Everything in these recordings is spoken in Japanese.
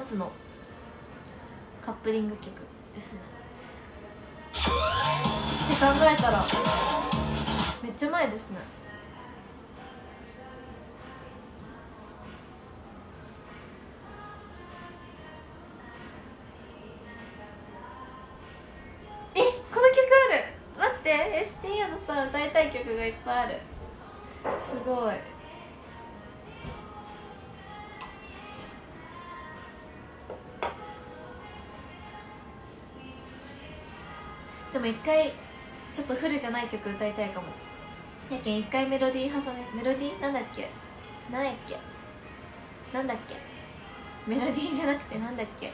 ですねこの曲は「風を待つ」のカップリング曲ですね。って考えたらめっちゃ前ですね。えこの曲ある。待って STU のさ歌いたい曲がいっぱいある。すごい。も一回ちょっとフルじゃない曲歌いたいかも。やけん一回メロディー挟めメロディー？なんだっけ？なんやっけ？なんだっけ？メロディーじゃなくてなんだっけ？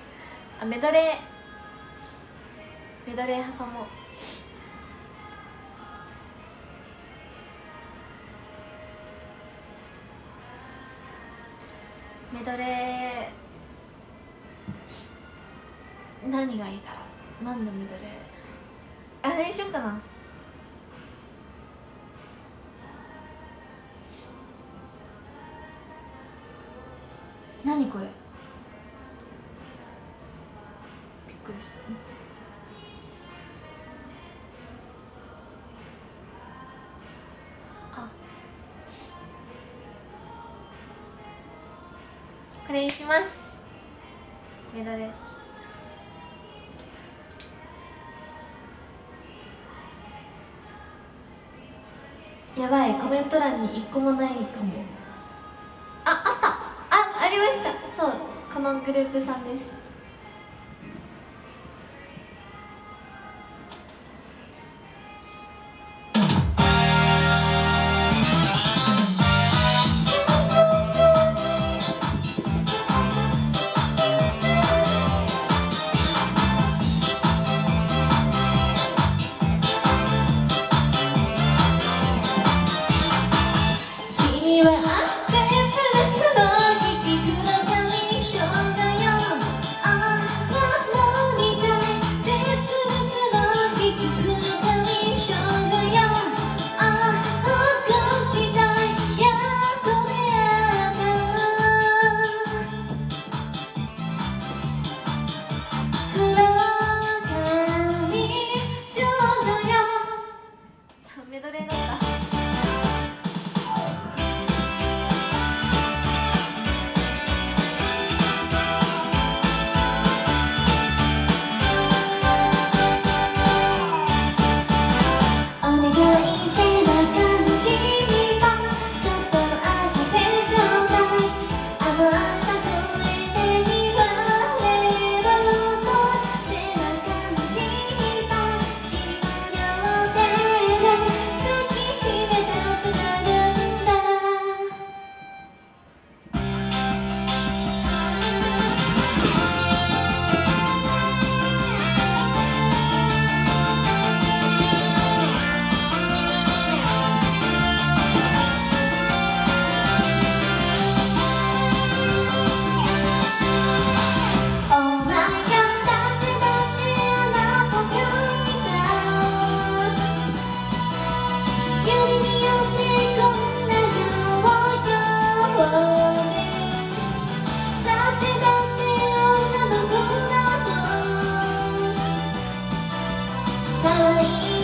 あメドレー。メドレー挟もう。メドレー。何がいいだろう？何のメドレー？あ何しようかな。何これ。びっくりした。あ。これにします。メダル。やばいコメント欄に一個もないかも。ああった。あありました。そうこのグループさんです Halloween.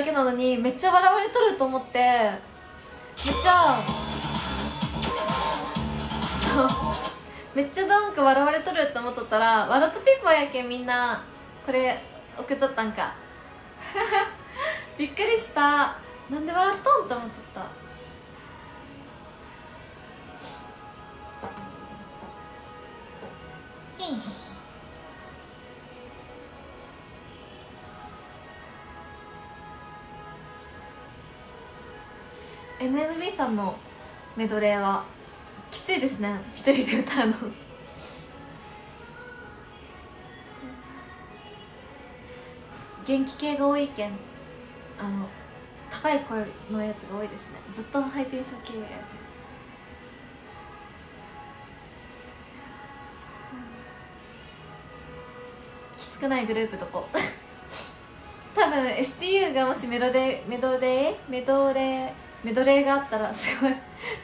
だけなのにめっちゃ笑われとると思ってめっちゃそうめっちゃなんか笑われとるって思っとったら笑っとピーポーやけんみんなこれ送っとったんか。びっくりした。なんで笑っとんって思っとった「NMB さんのメドレーはきついですね。一人で歌うの。元気系が多いけんあの高い声のやつが多いですね。ずっとハイテンション系やきつくないグループどこ。多分 STU がもしメロデメドレー？メドレー？メドレーがあったらすごい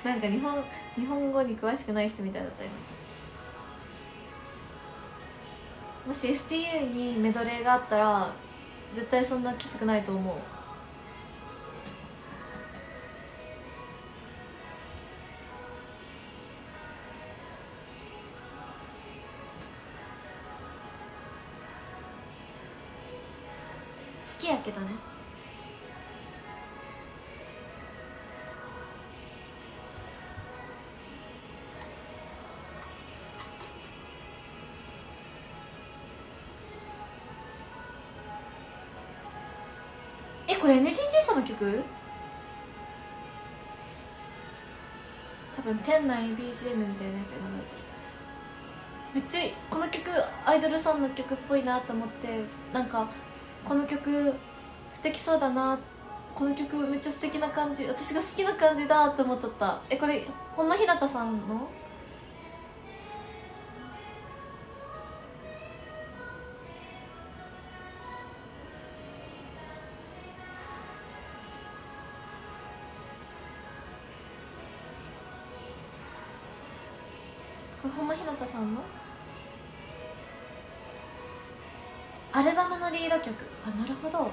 なんか日本日本語に詳しくない人みたいだったよもし STU にメドレーがあったら絶対そんなきつくないと思う。好きやけどね。これ NGT さんの曲？多分店内 BGM みたいなやつで流れてる。めっちゃこの曲アイドルさんの曲っぽいなと思ってなんかこの曲素敵そうだなこの曲めっちゃ素敵な感じ。私が好きな感じだと思っとった。えこれほんまひなたさんの？リード曲。あなるほど。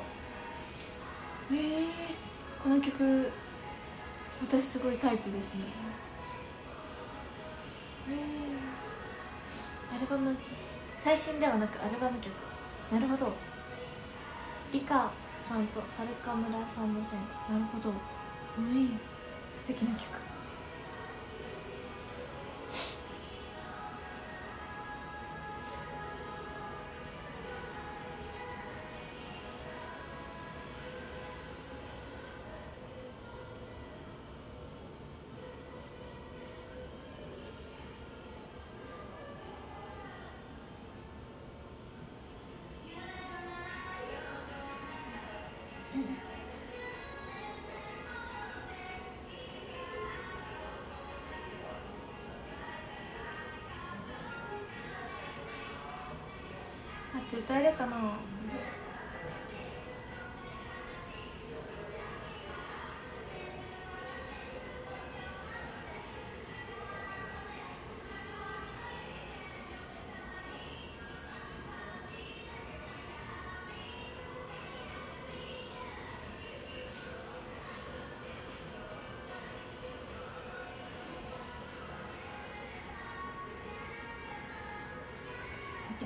え。ー、この曲私すごいタイプですね。え。ー、アルバム曲最新ではなくアルバム曲。なるほど。リカさんとはるか村さんの線。なるほど。うん素敵な曲。歌かな？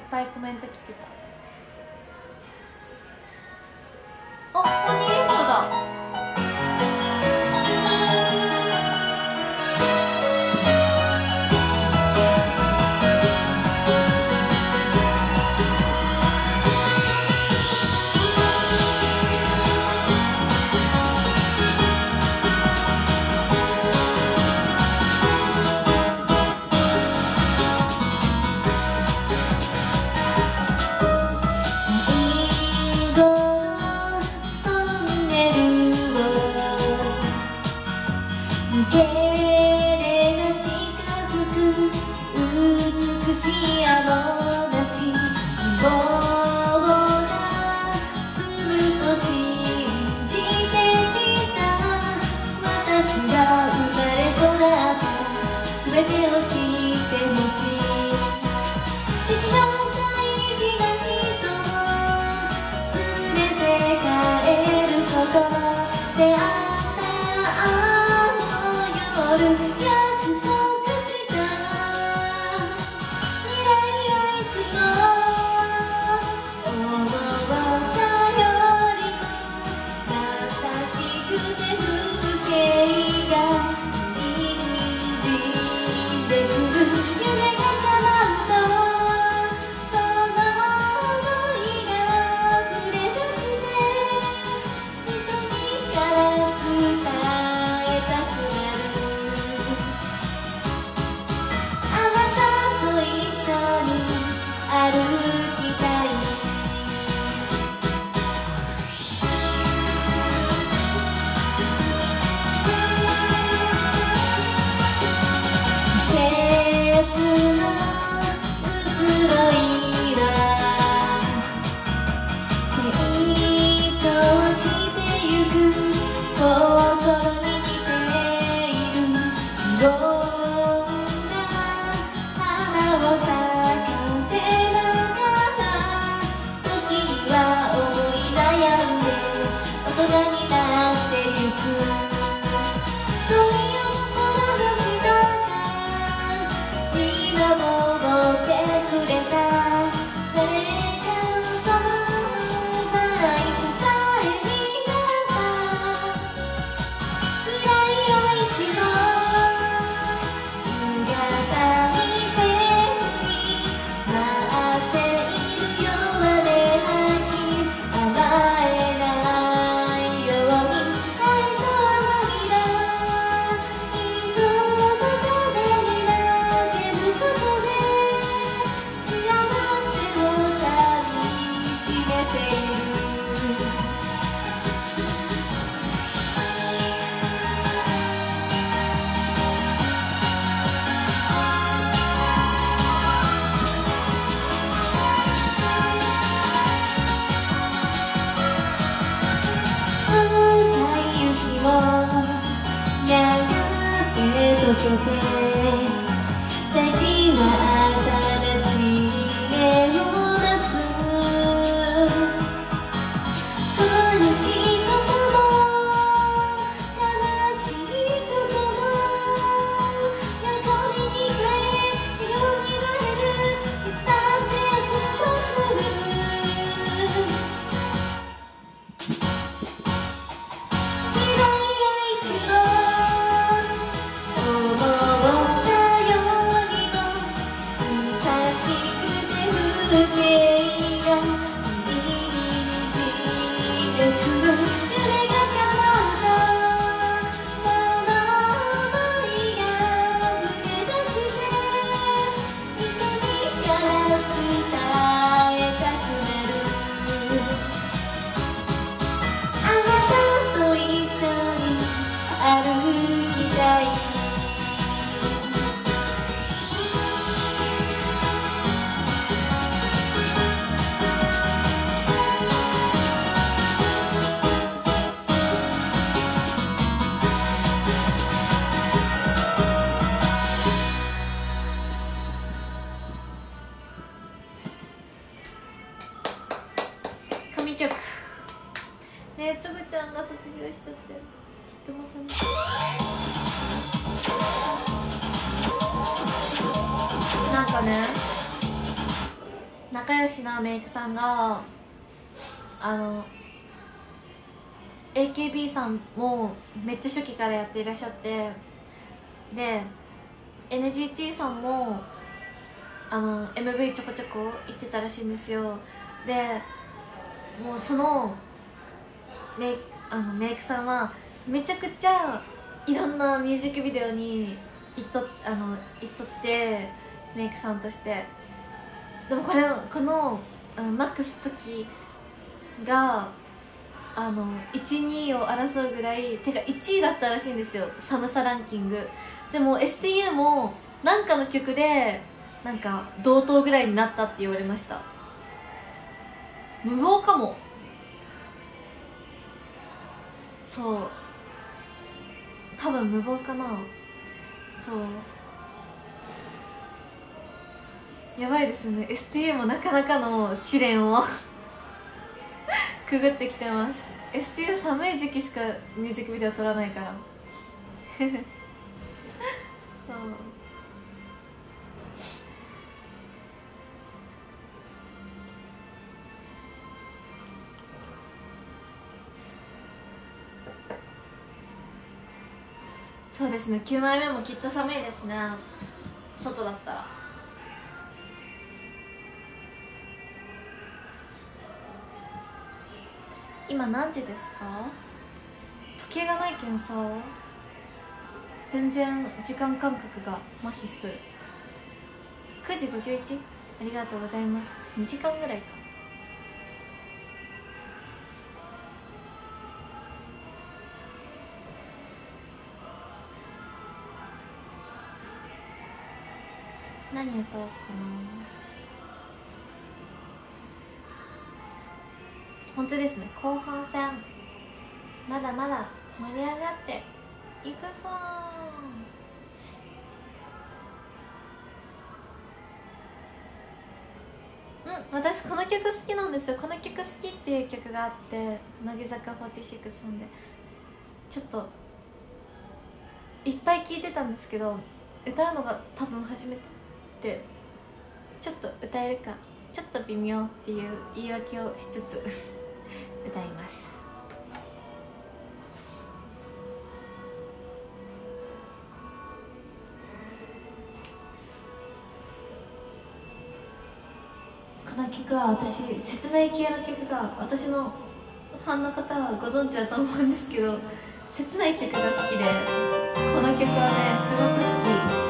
っぱいコメント来てた。んがあの AKB さんもめっちゃ初期からやっていらっしゃってで NGT さんもあの MV ちょこちょこ行ってたらしいんですよ。でもうそのメイあのメイクさんはめちゃくちゃいろんなミュージックビデオに行っとあの行っとってメイクさんとして。でもこれこのあのマックス時があの12を争うぐらいてか1位だったらしいんですよ。寒さランキング。でも STU もなんかの曲でなんか同等ぐらいになったって言われました。無謀かも。そう。多分無謀かな。そう。やばいですね。STU もなかなかの試練を くぐってきてます。STU 寒い時期しかミュージックビデオ撮らないから。そう。そうですね。9枚目もきっと寒いですね。外だったら。今何時ですか？時計がないけんさ全然時間感覚が麻痺しとる。9時51ありがとうございます。2時間ぐらいか。何歌おう？かな本当ですね。後半戦。まだまだ盛り上がっていくぞうん私この曲好きなんですよ。この曲好きっていう曲があって乃木坂46さんで。ちょっといっぱい聴いてたんですけど歌うのが多分初めて。ちょっと歌えるかちょっと微妙っていう言い訳をしつつ。歌います。この曲は私切ない系の曲が私のファンの方はご存知だと思うんですけど切ない曲が好きでこの曲はねすごく好き。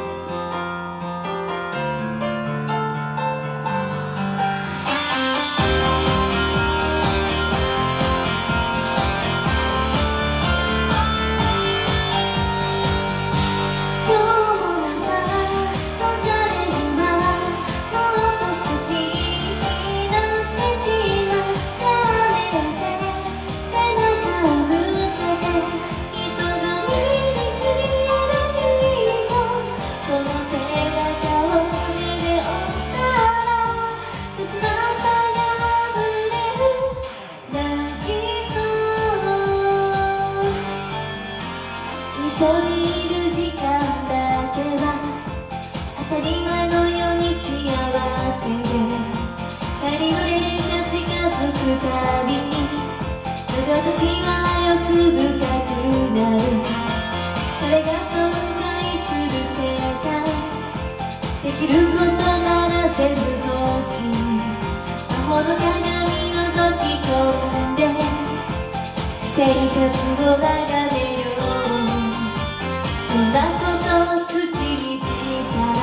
飛んで私生活を眺めようそんなことを口にしたら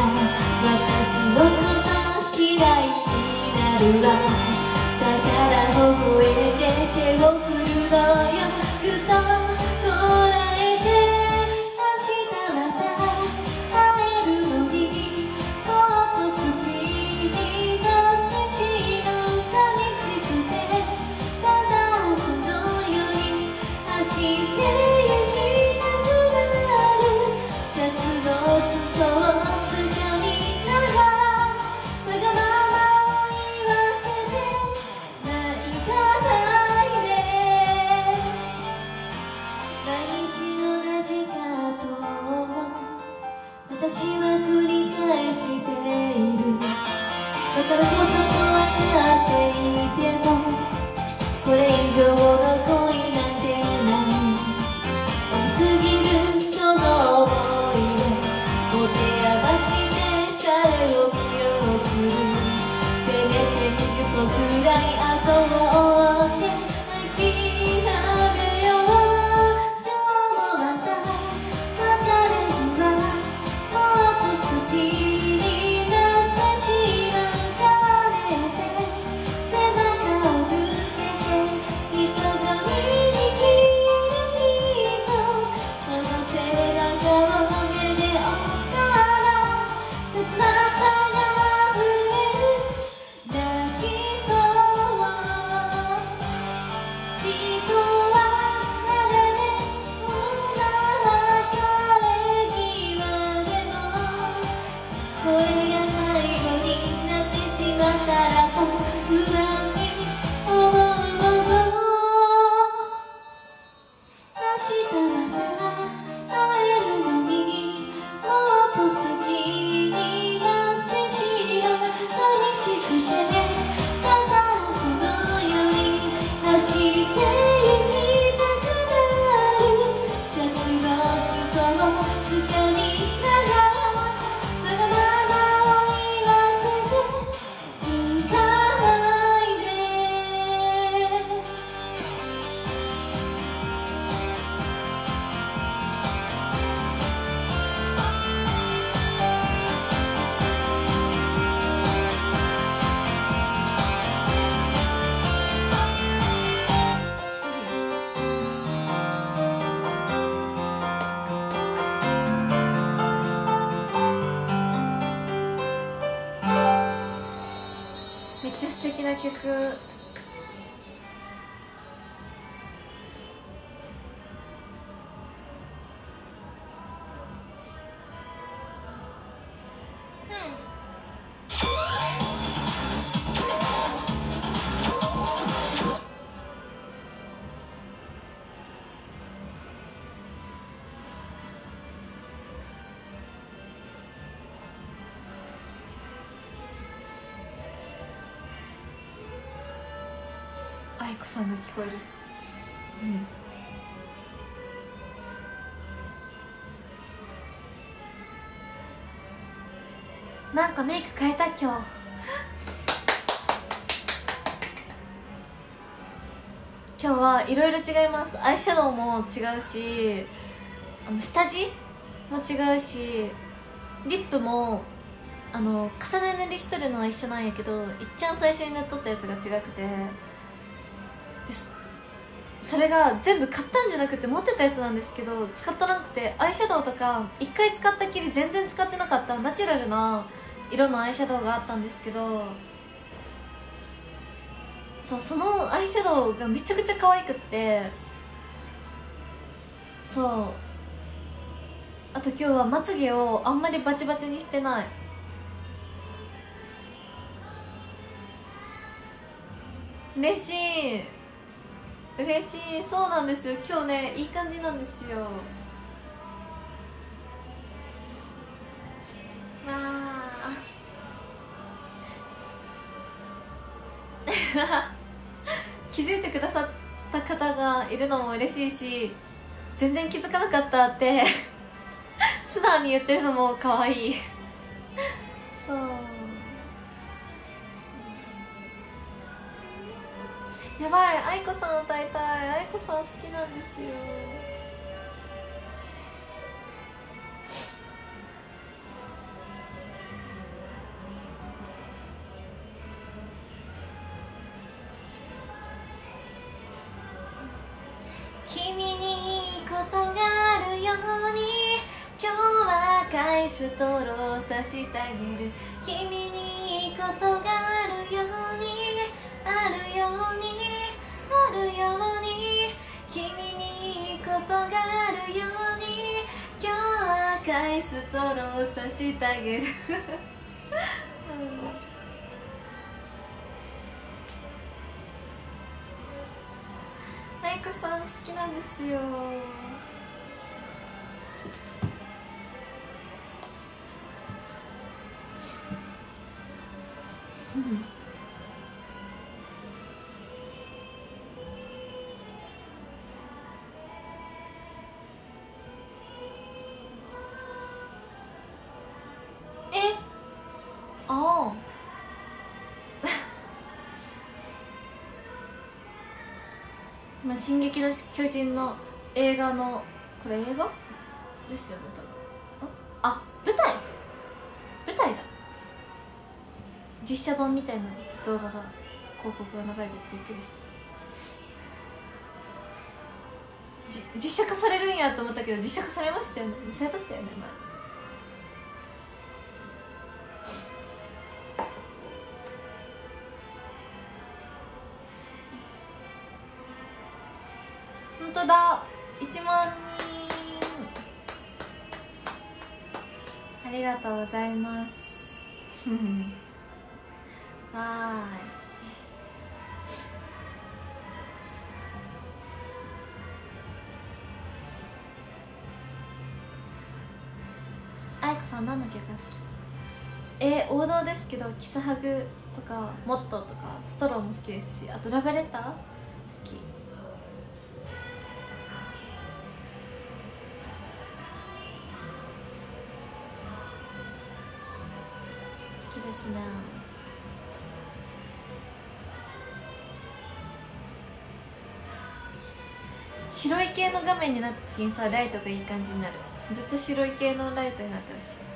私のこと嫌いになるわ。だから微笑んで手を振るのよ。さんが聞こえる。うん。なんかメイク変えた今日。今日はいろいろ違います。アイシャドウも違うしあの下地も違うしリップもあの重ね塗りしとるのは一緒なんやけどいっちゃん最初に塗っとったやつが違くて。それが全部買ったんじゃなくて持ってたやつなんですけど使っとらなくてアイシャドウとか1回使ったきり全然使ってなかったナチュラルな色のアイシャドウがあったんですけどそうそのアイシャドウがめちゃくちゃ可愛くってそう。あと今日はまつげをあんまりバチバチにしてない。嬉しい。嬉しい。そうなんですよ。今日ねいい感じなんですよ。わあ。気づいてくださった方がいるのも嬉しいし全然気づかなかったって 素直に言ってるのも可愛い。愛子さん歌いたい。愛子さん好きなんですよ。君にいいことがあるように今日は赤いストローさしてあげる。君にいいことがことがあるように今日は赤いストローさしてあげる、うん。愛子さん好きなんですよ。今「進撃の巨人」の映画のこれ映画ですよね多分。あ舞台。舞台だ。実写版みたいな動画が広告が流れててびっくりした。じ実写化されるんやと思ったけど実写化されましたよね。されたったよね前。王道ですけど「キスハグ」とか「モットー」とか「ストロー」も好きですしあと「ラブレター」好き。好きですね。白い系の画面になった時にさライトがいい感じになる。ずっと白い系のライトになってほしい。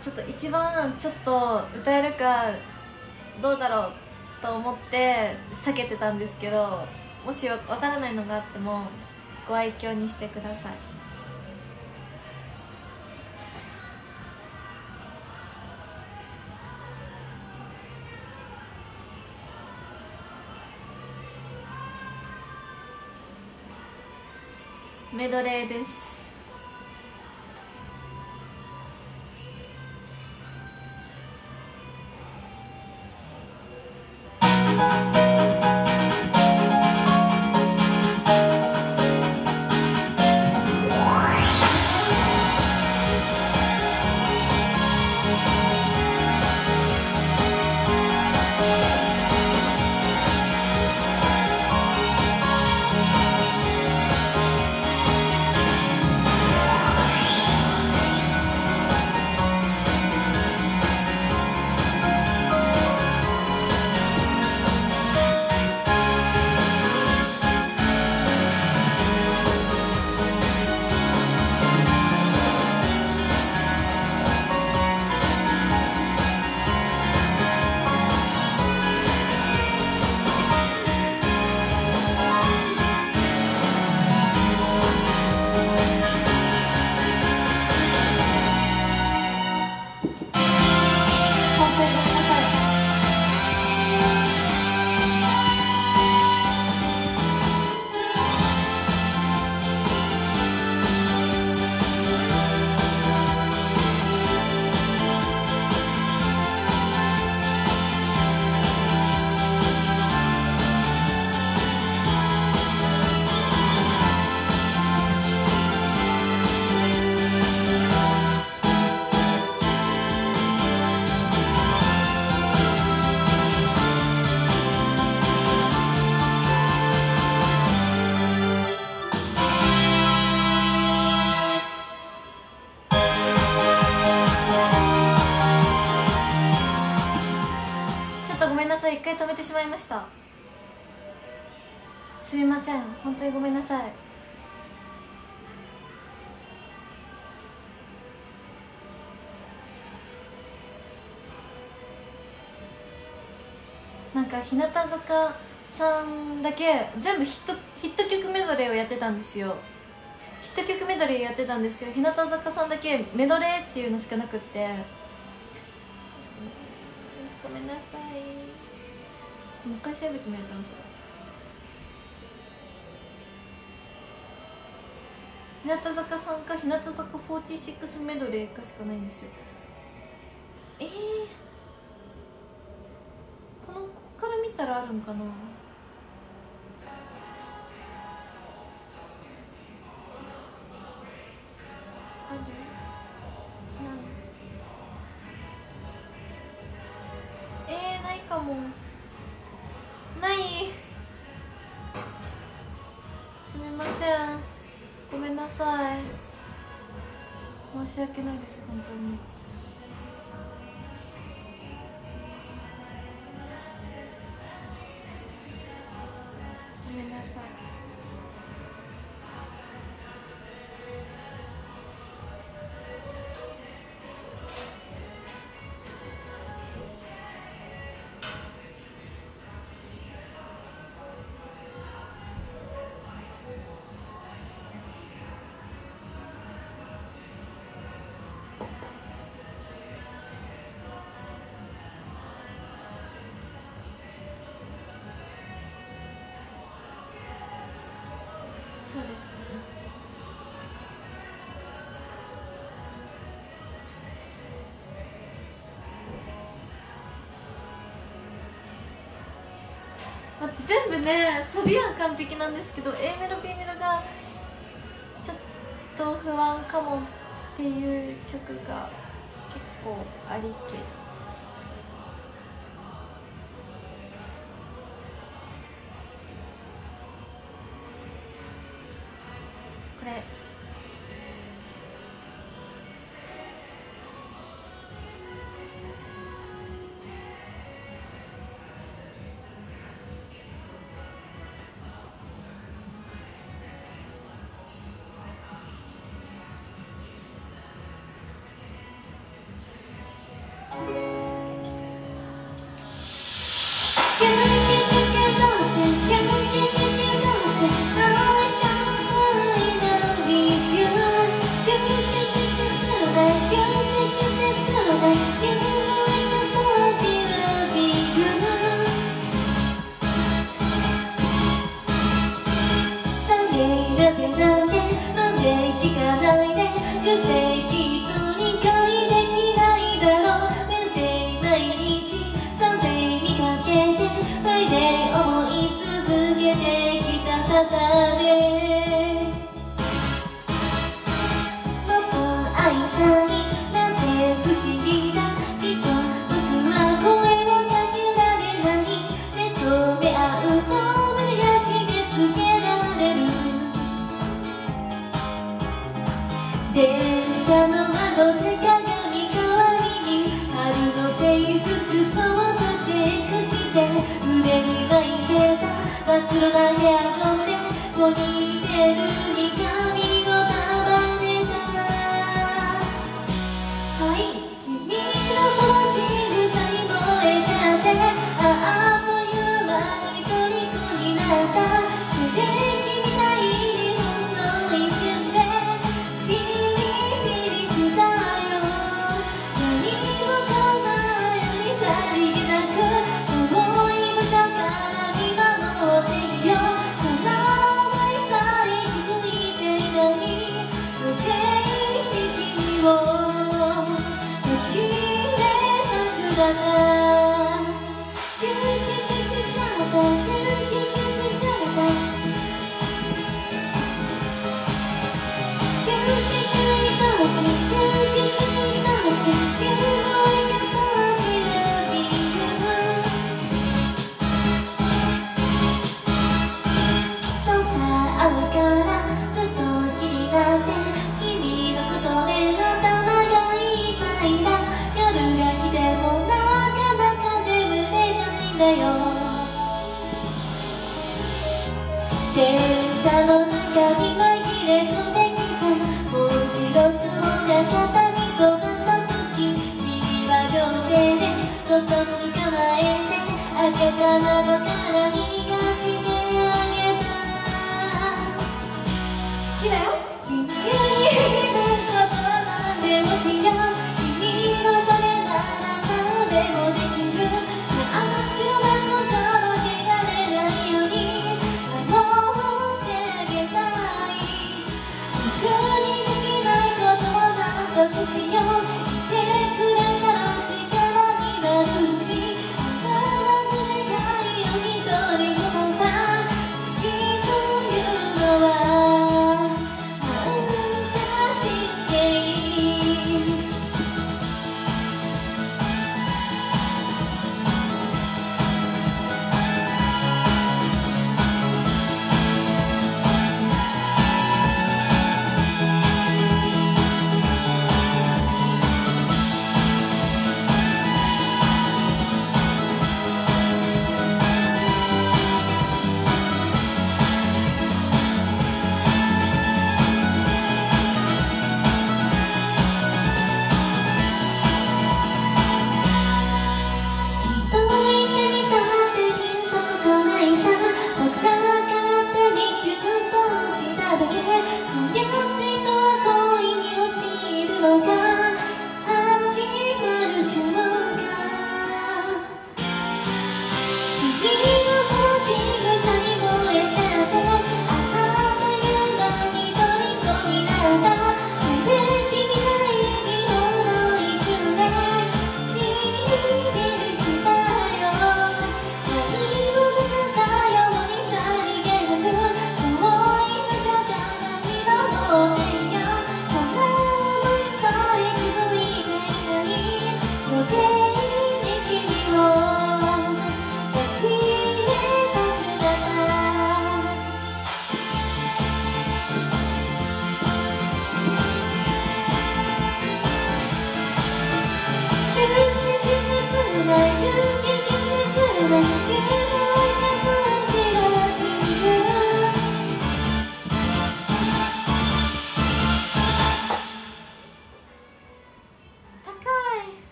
ちょっと一番ちょっと歌えるかどうだろうと思って避けてたんですけどもしわからないのがあってもご愛嬌にしてください。メドレーです。めんなさい。一回止めてしまいました。すみません。本当にごめんなさい。なんか日向坂さんだけ全部ヒットヒット曲メドレーをやってたんですよ。ヒット曲メドレーやってたんですけど日向坂さんだけメドレーっていうのしかなくって。ごめんなさい。っともう一回調べてみようちゃんと。日向坂さんか日向坂46メドレーかしかないんですよ。えー、このここから見たらあるんかな？ある？ない。えー、ないかも。ない。すみません。ごめんなさい。申し訳ない。です本当にごめんなさい。待って、全部ねサビは完璧なんですけど A メロ B メロがちょっと不安かもっていう曲が結構ありけど。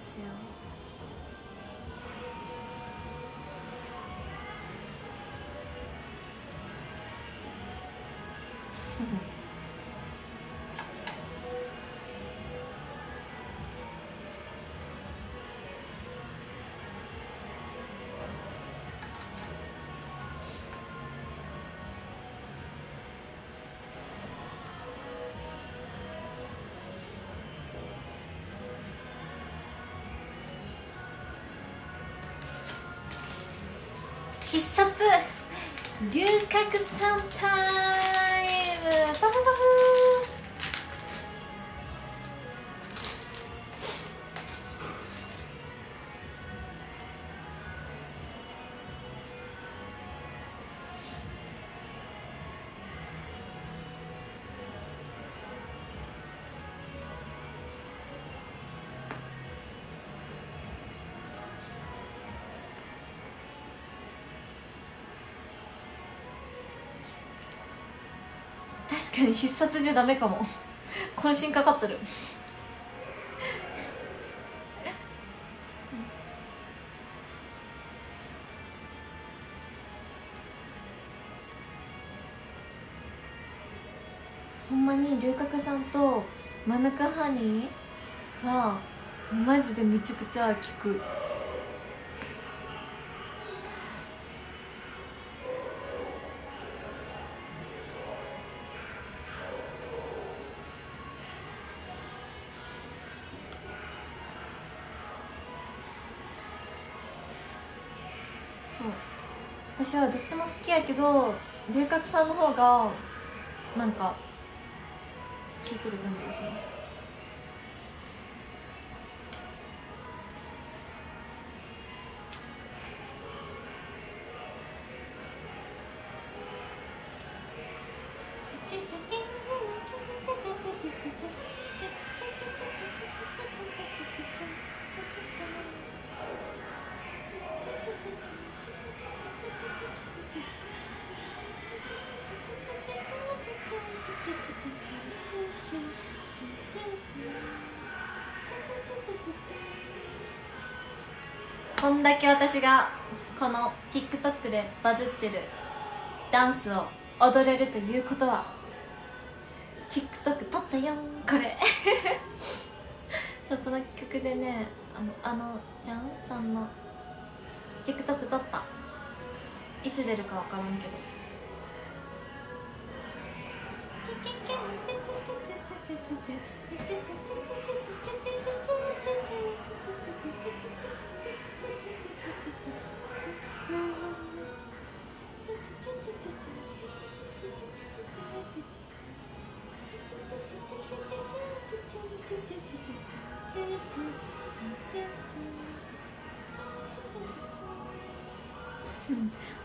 そ必殺龍角散タイ確かに必殺じゃダメかも。渾身かかっとるほんまに龍角さんとマヌカハニーはマジでめちゃくちゃ効く。私はどっちも好きやけど龍角さんの方がなんか聞いてる感じがします。私がこの TikTok でバズってるダンスを踊れるということは TikTok 撮ったよこれ。そうこの曲でねあのあのちゃんさんの TikTok 撮った。いつ出るか分からんけど。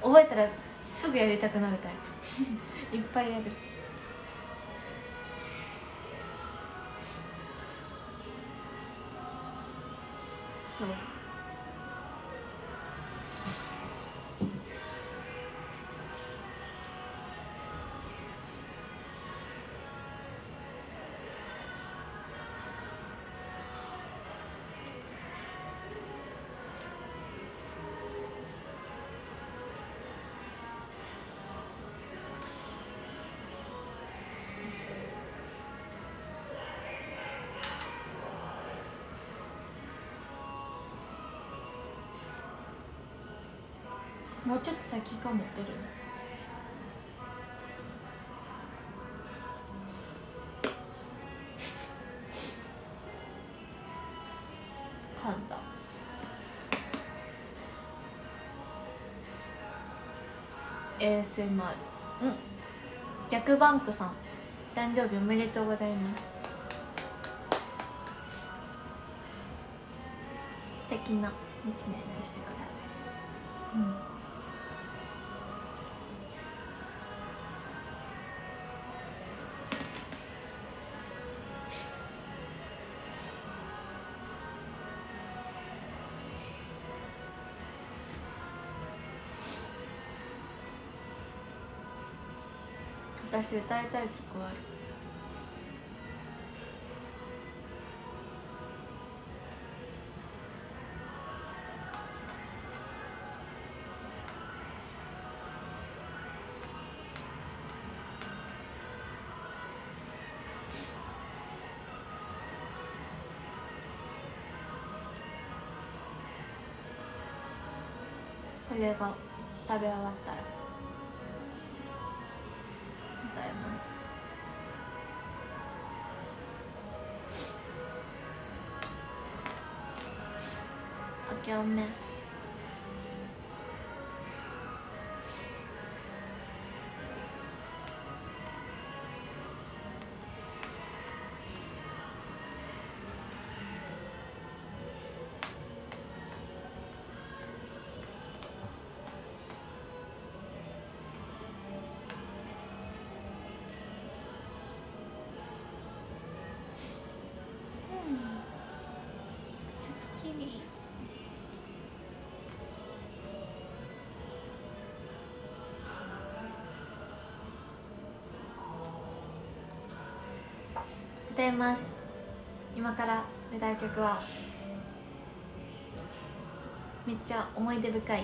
覚えたらすぐやりたくなるタイプ。いっぱいやる。先かもってる。ね噛んだ。ASMR うん。逆バンクさん。誕生日おめでとうございます。素敵な一年にしてください。うん。私歌いたい曲ある。これが食べ終わった。けおめすっきり歌います。今から歌う曲はめっちゃ思い出深い。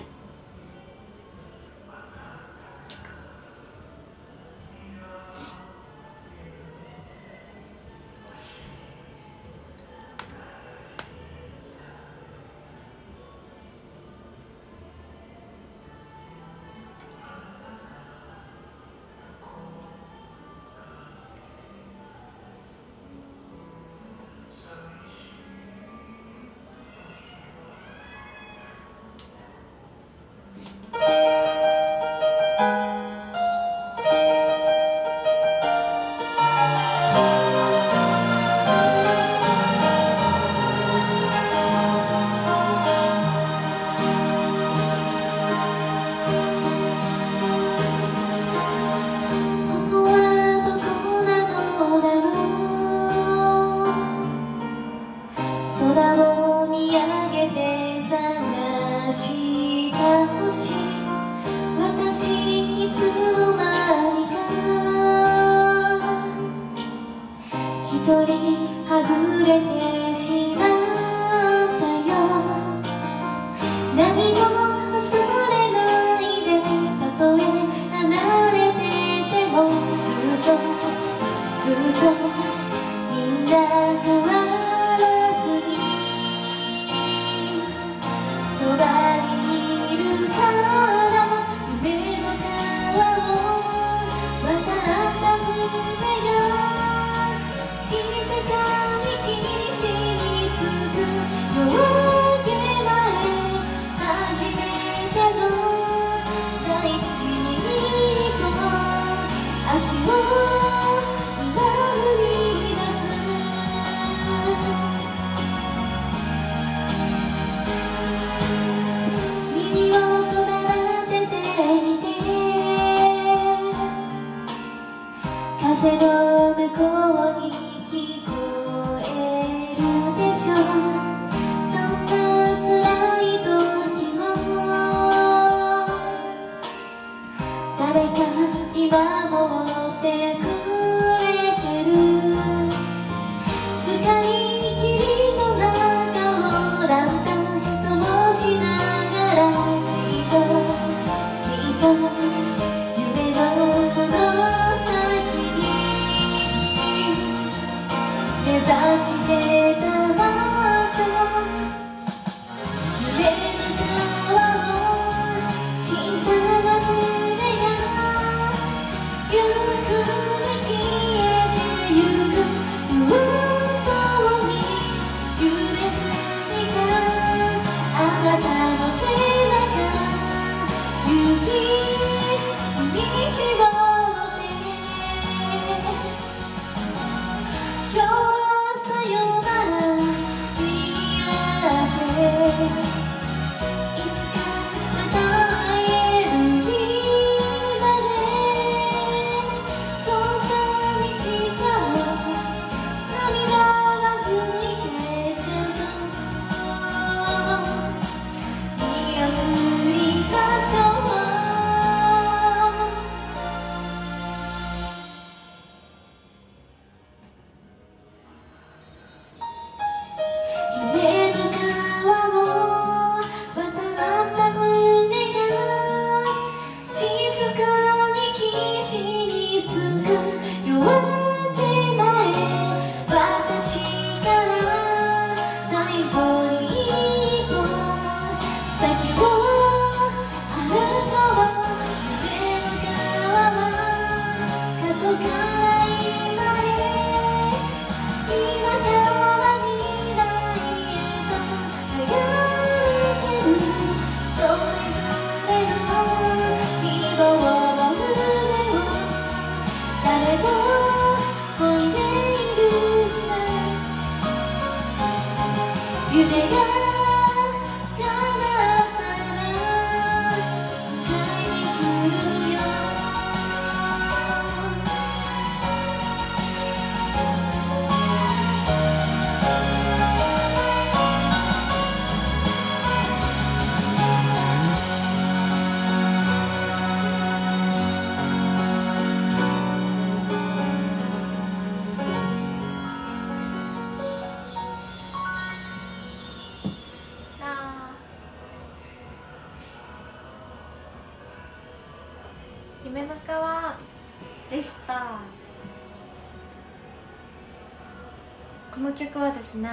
の曲はですね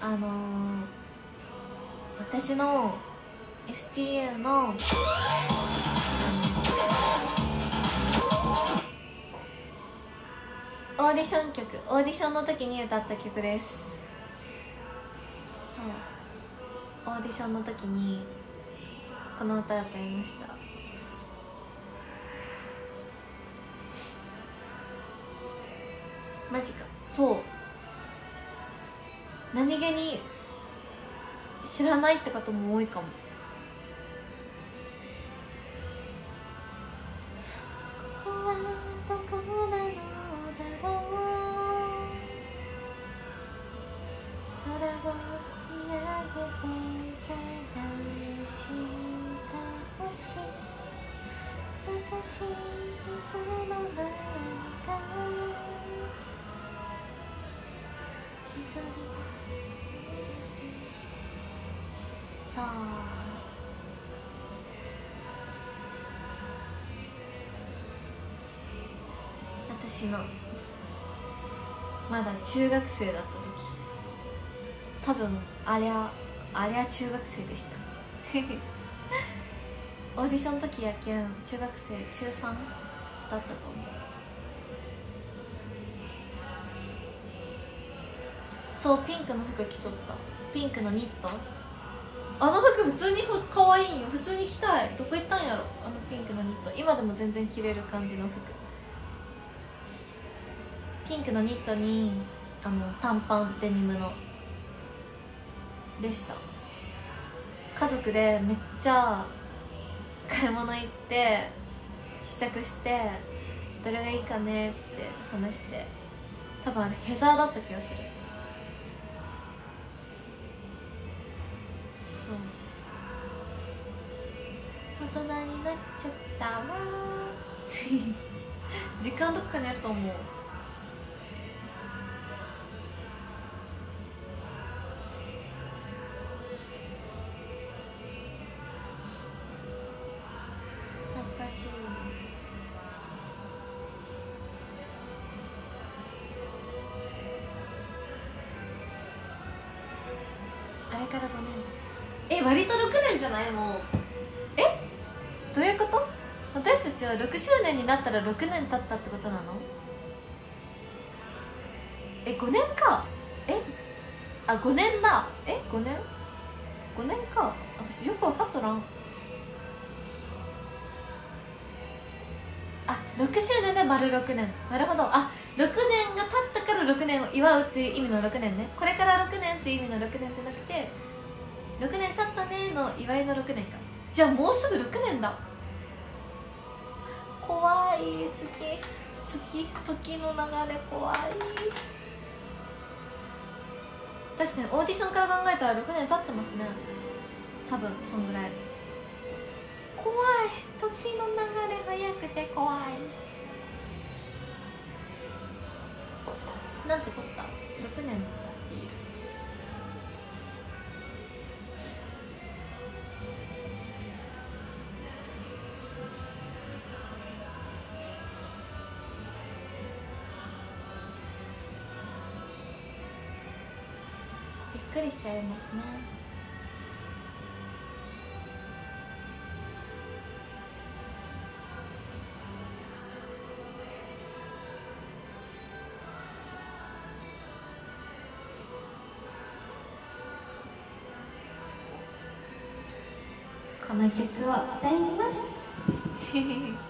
あのー、私の STA のオーディション曲オーディションの時に歌った曲です。そう。オーディションの時にこの歌を歌いました。方も多いかも。私のまだ中学生だった時。多分ありゃありゃ中学生でした。オーディション時やけん中学生中3だったと思う。そうピンクの服着とった。ピンクのニット。あの服普通にふ可愛いんよ。普通に着たい。どこ行ったんやろ。あのピンクのニット。今でも全然着れる感じの服。ピンクのニットにあの短パンデニムの。でした。家族でめっちゃ買い物行って試着してどれがいいかねって話して。多分あれヘザーだった気がする。は6周年になったら6年経ったってことなの？え5年か？え？あ5年だ。え？5年？5年か？私よく分かっとらん。あ6周年で丸6年。なるほど。あ6年が経ったから6年を祝うっていう意味の6年ね。これから6年っていう意味の6年じゃなくて6年経ったねの祝いの6年か。じゃあもうすぐ6年だ。時時の流れ怖い。確かにオーディションから考えたら6年経ってますね。多分そんぐらい。怖い。時の流れ早くて怖い。なんてこった？6年。くりしちゃいますね。この曲を歌います。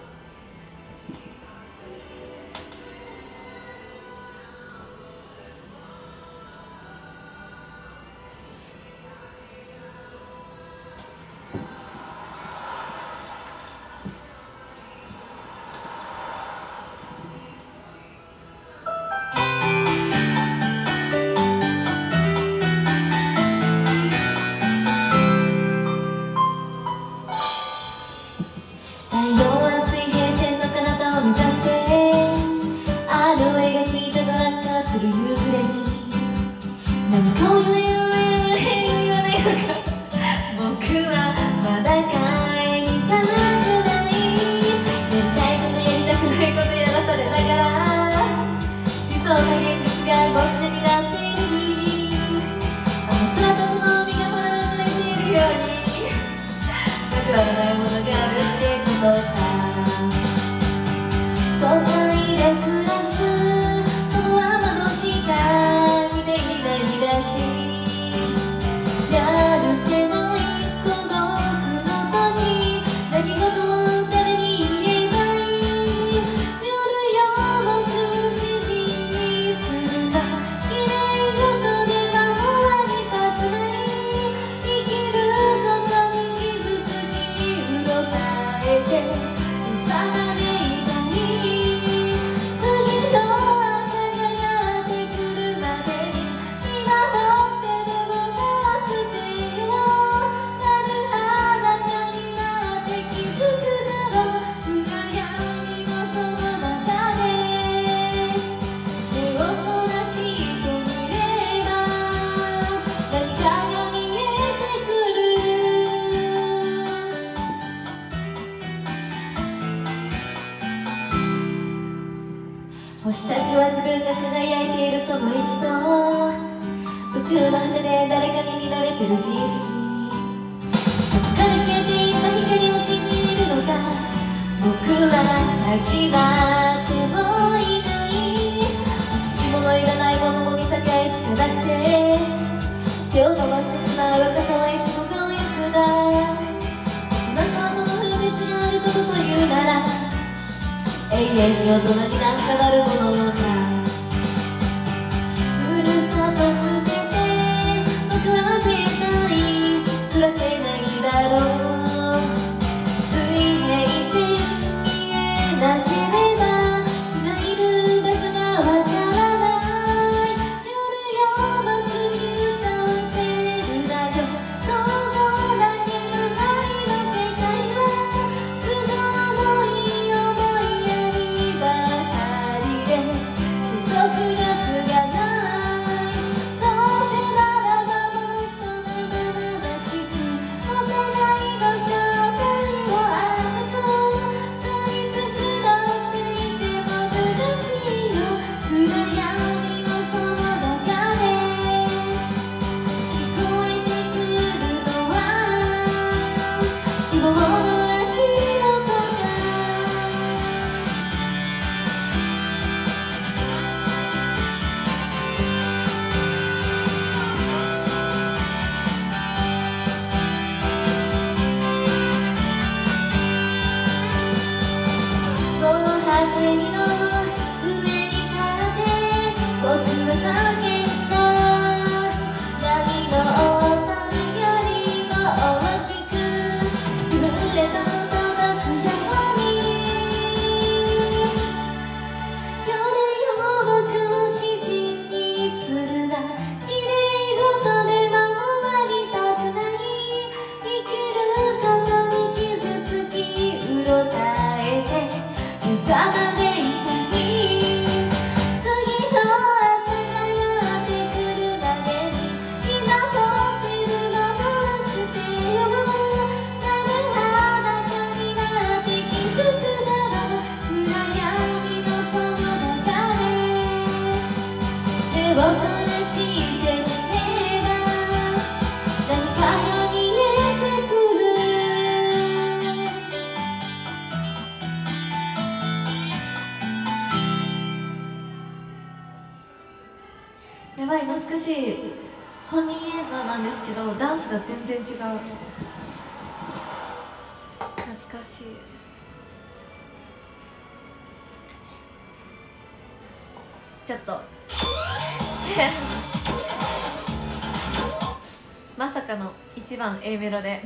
メロで。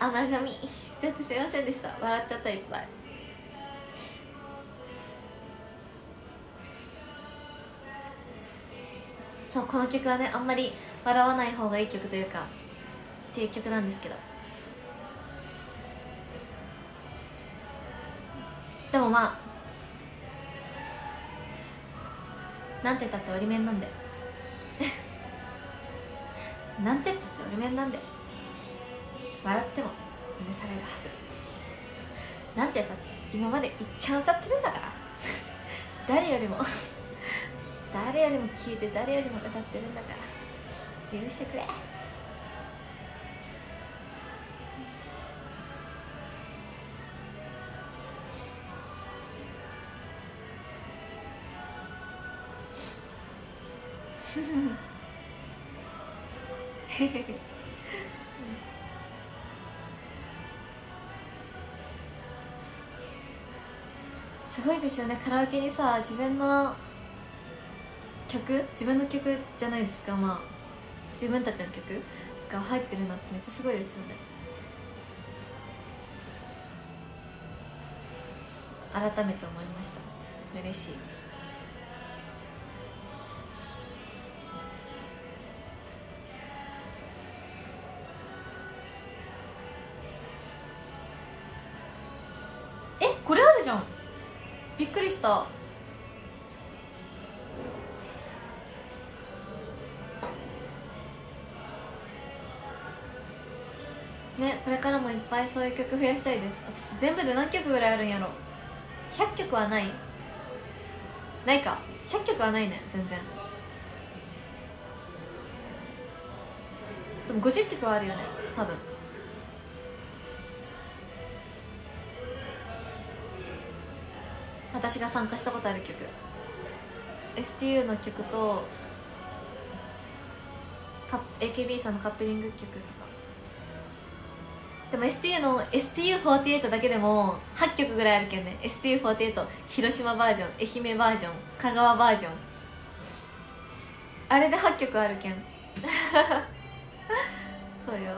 甘噛しちゃってすいませんでした。笑っちゃったいっぱい。そうこの曲はねあんまり笑わない方がいい曲というかっていう曲なんですけど。でもまあなんて言ったって折り面なんで。なんて言った？ウルなんで。笑っても許されるはず。なんてやっぱ今までいっちゃん歌ってるんだから。誰よりも誰よりも聴いて誰よりも歌ってるんだから。許してくれ。フフフ。すごいですよね。カラオケにさ自分の曲自分の曲じゃないですか。まあ自分たちの曲が入ってるのってめっちゃすごいですよね。改めて思いました。嬉しい。びっくりした。ねこれからもいっぱいそういう曲増やしたいです。私全部で何曲ぐらいあるんやろ。100曲はない。ないか。100曲はないね全然。でも50曲はあるよね多分。私が参加したことある曲。STU の曲とカ AKB さんのカップリング曲とか。でも STU の STU48 だけでも8曲ぐらいあるけどね。STU48 広島バージョン愛媛バージョン香川バージョン。あれで8曲あるけん。そうよ。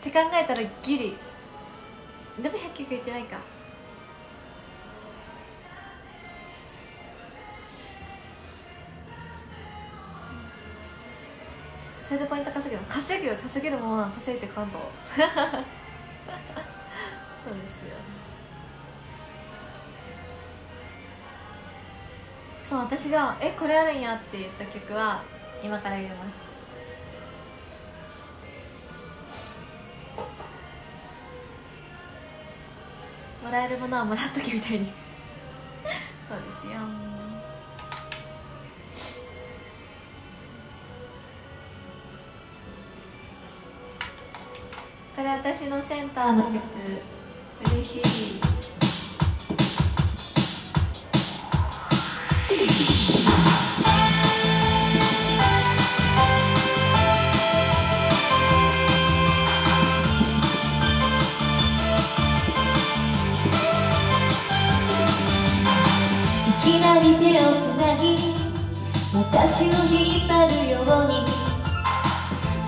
って考えたらギリ。でも100曲いってないか。それでポイント稼ぐの？稼ぐよ稼げるもんは稼いでかんと。そうですよ。そう私が「えこれあるんや」って言った曲は今から入れます。もらえるものはもらっとけみたいに。そうですよ。これ私のセンターの曲。嬉しい。い足を引っ張るように。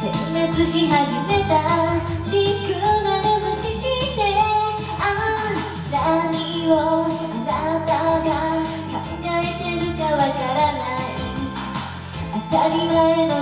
点滅し始めた。シグナル無視して。ああ何をあなたが考えてるかわからない。当たり前の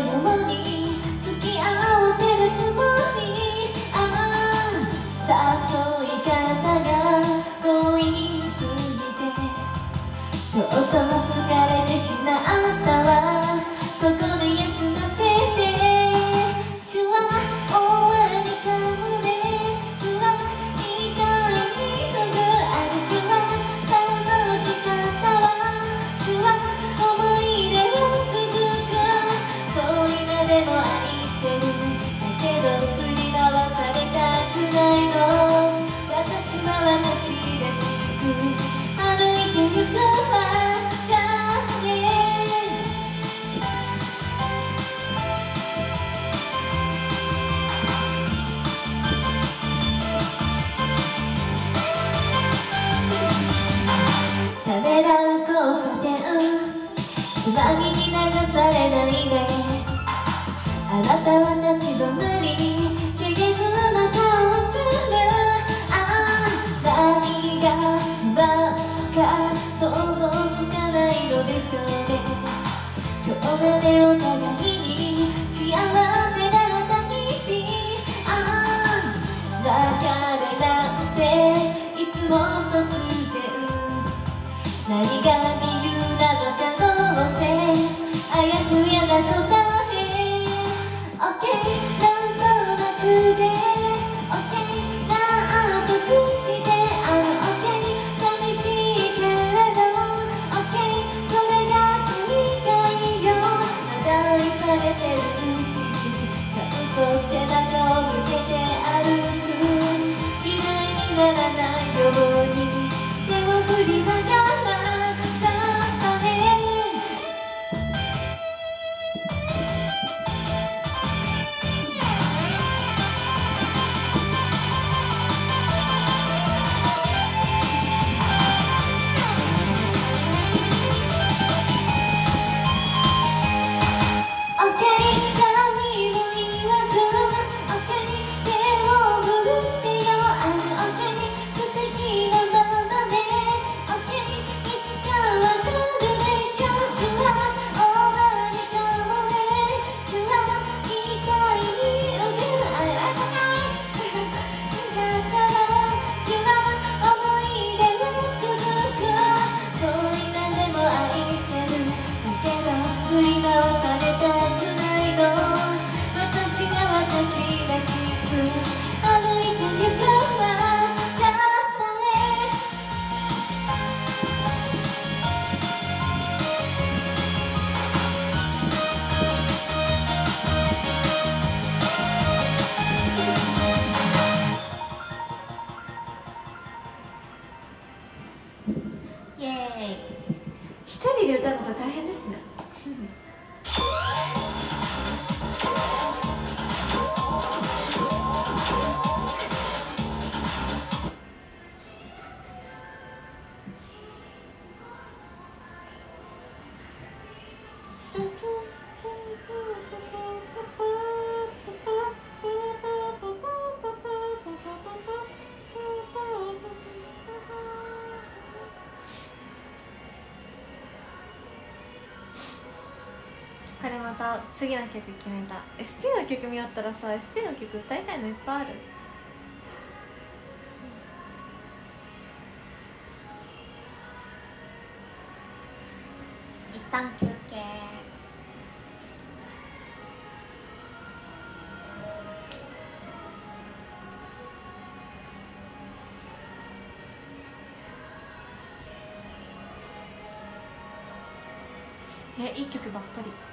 よったらさ ST の曲歌いたいのいっぱいある。一旦休憩。ねいい曲ばっかり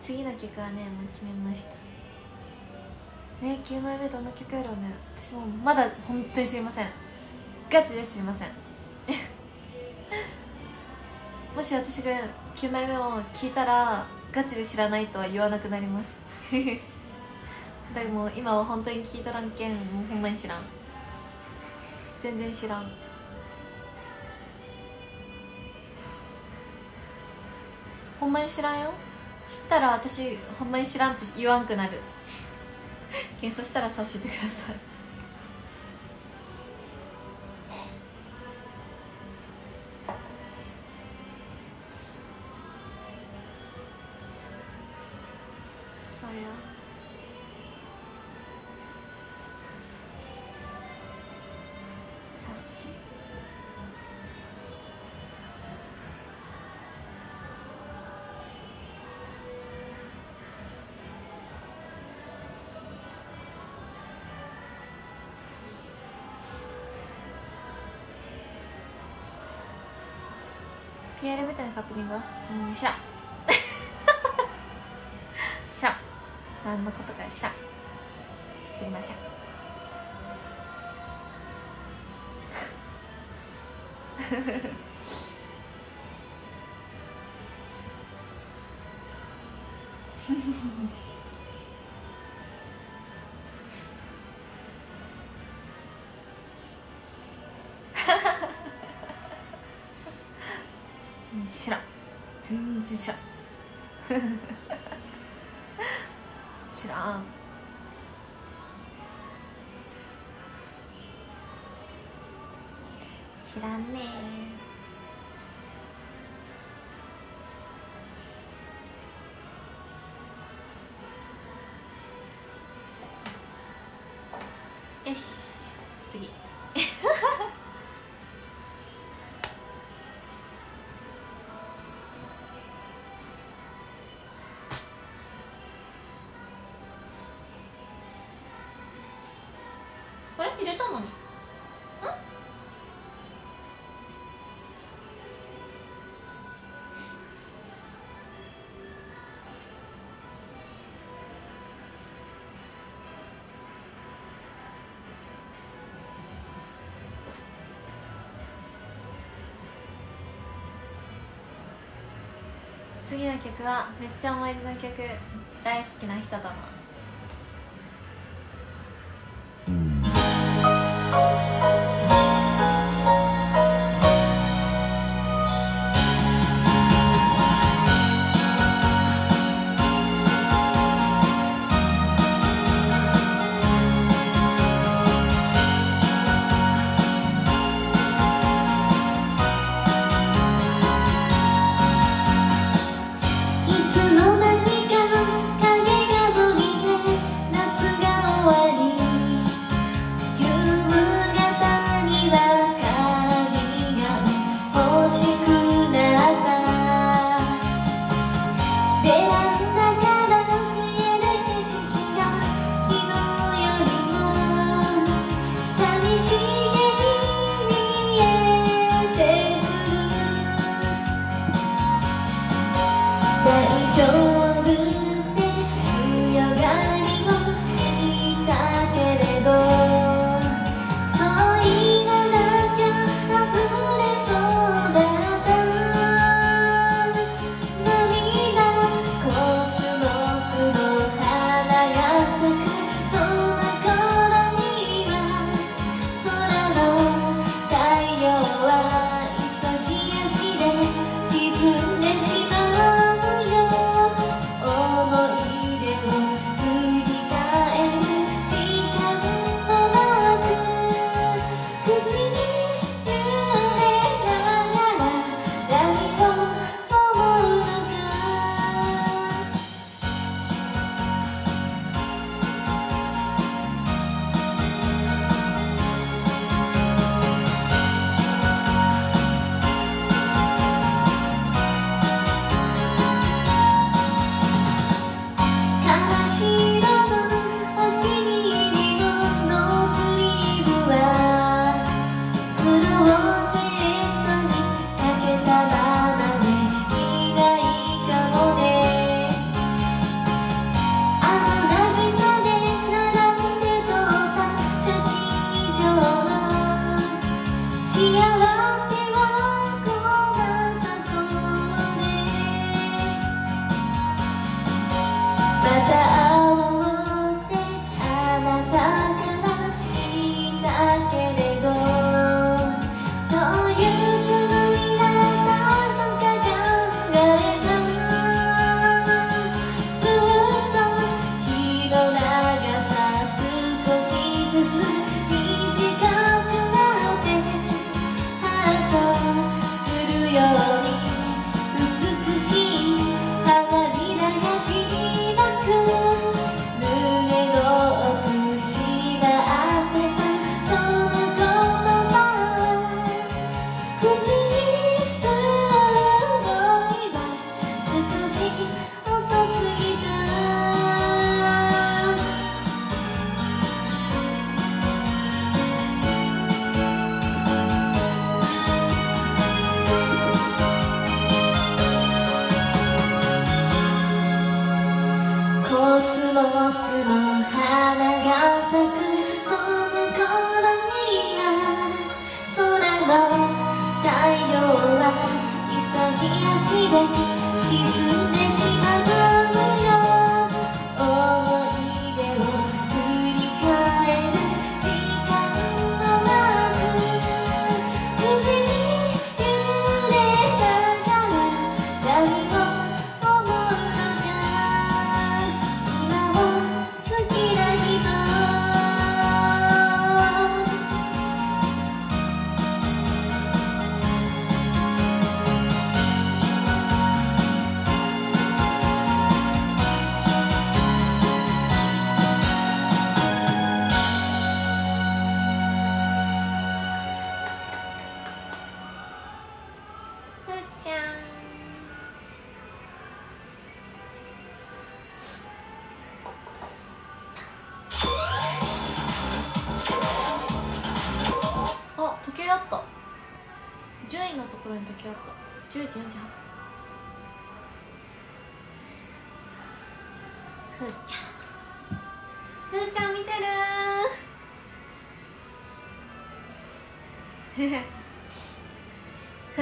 次の曲はねもう決めました。ね9枚目どんな曲やろうね。私もまだ本当に知りません。ガチで知りません。もし私が9枚目を聞いたらガチで知らないとは言わなくなります。でも今は本当に聞いとらんけんもうほんまに知らん。全然知らん。ほんまに知らんよ。ったら私ほんまに知らんって言わんくなる。謙遜したら察してください。エールみたいなカップリングは？うんしゃ。しゃ。何のことかしゃ全然知 入れたのに。ん？次の曲はめっちゃ思い出の曲大好きな人だな。cho biết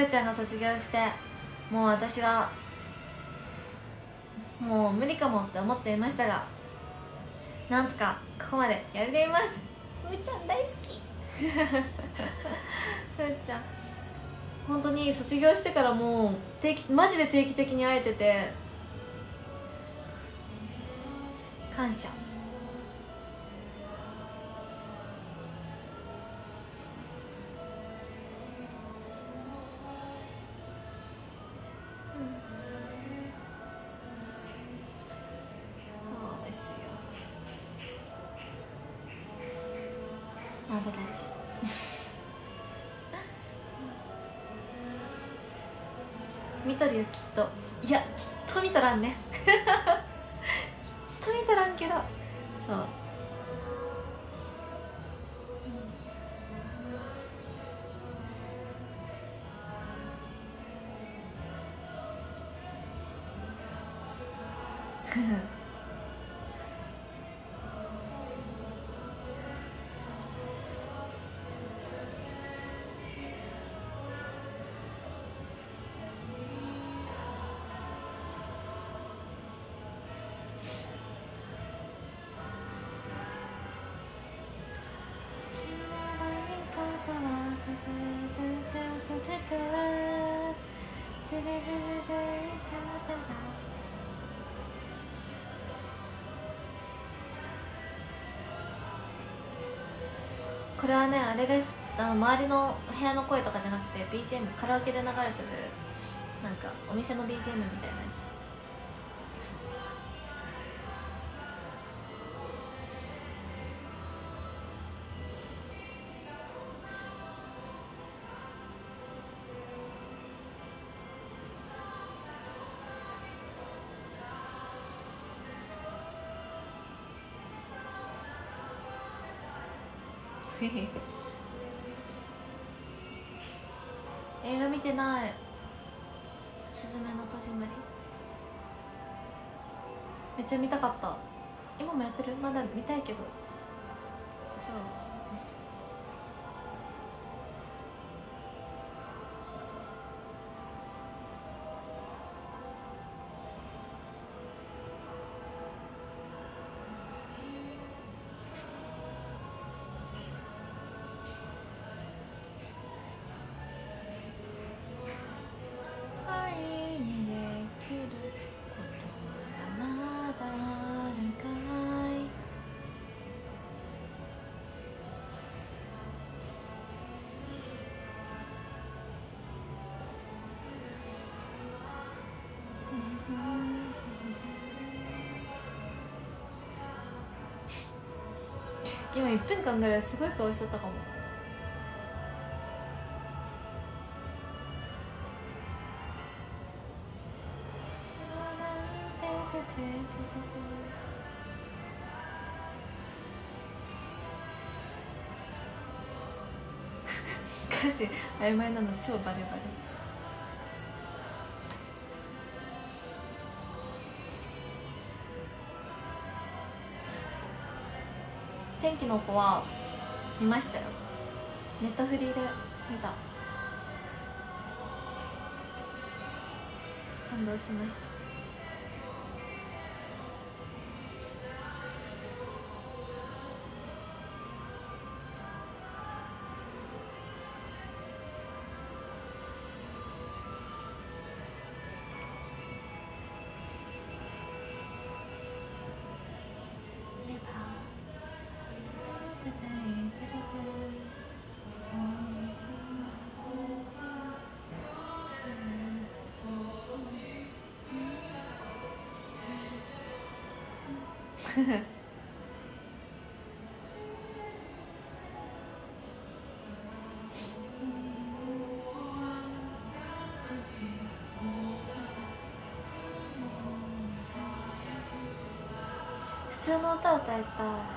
ちゃんが卒業してもう私はもう無理かもって思っていましたがなんとかここまでやれています。ふーちゃん大好き。ふーちゃん。本当に卒業してからもう定期マジで定期的に会えてて見とるよきっと。いやきっと見とらんね。きっと見 とらんけど。そう。れはねあれです。あの周りの部屋の声とかじゃなくて BGM カラオケで流れてるなんかお店の BGM みたいな。見てない「すずめの戸締まり」めっちゃ見たかった。今もやってる？まだ見たいけど。10分間ぐらいすごい顔しとったかも歌詞曖昧なの超バレバレの子は見ましたよ。ネットフリで見た。感動しました。の歌歌いたい。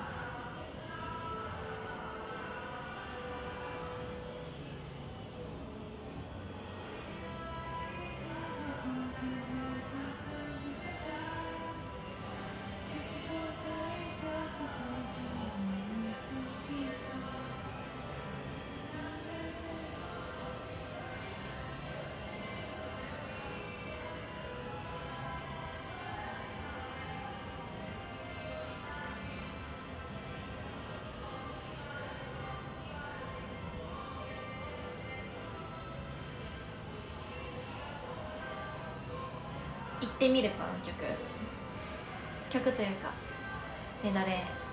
行ってみるこの曲。曲というかメドレー。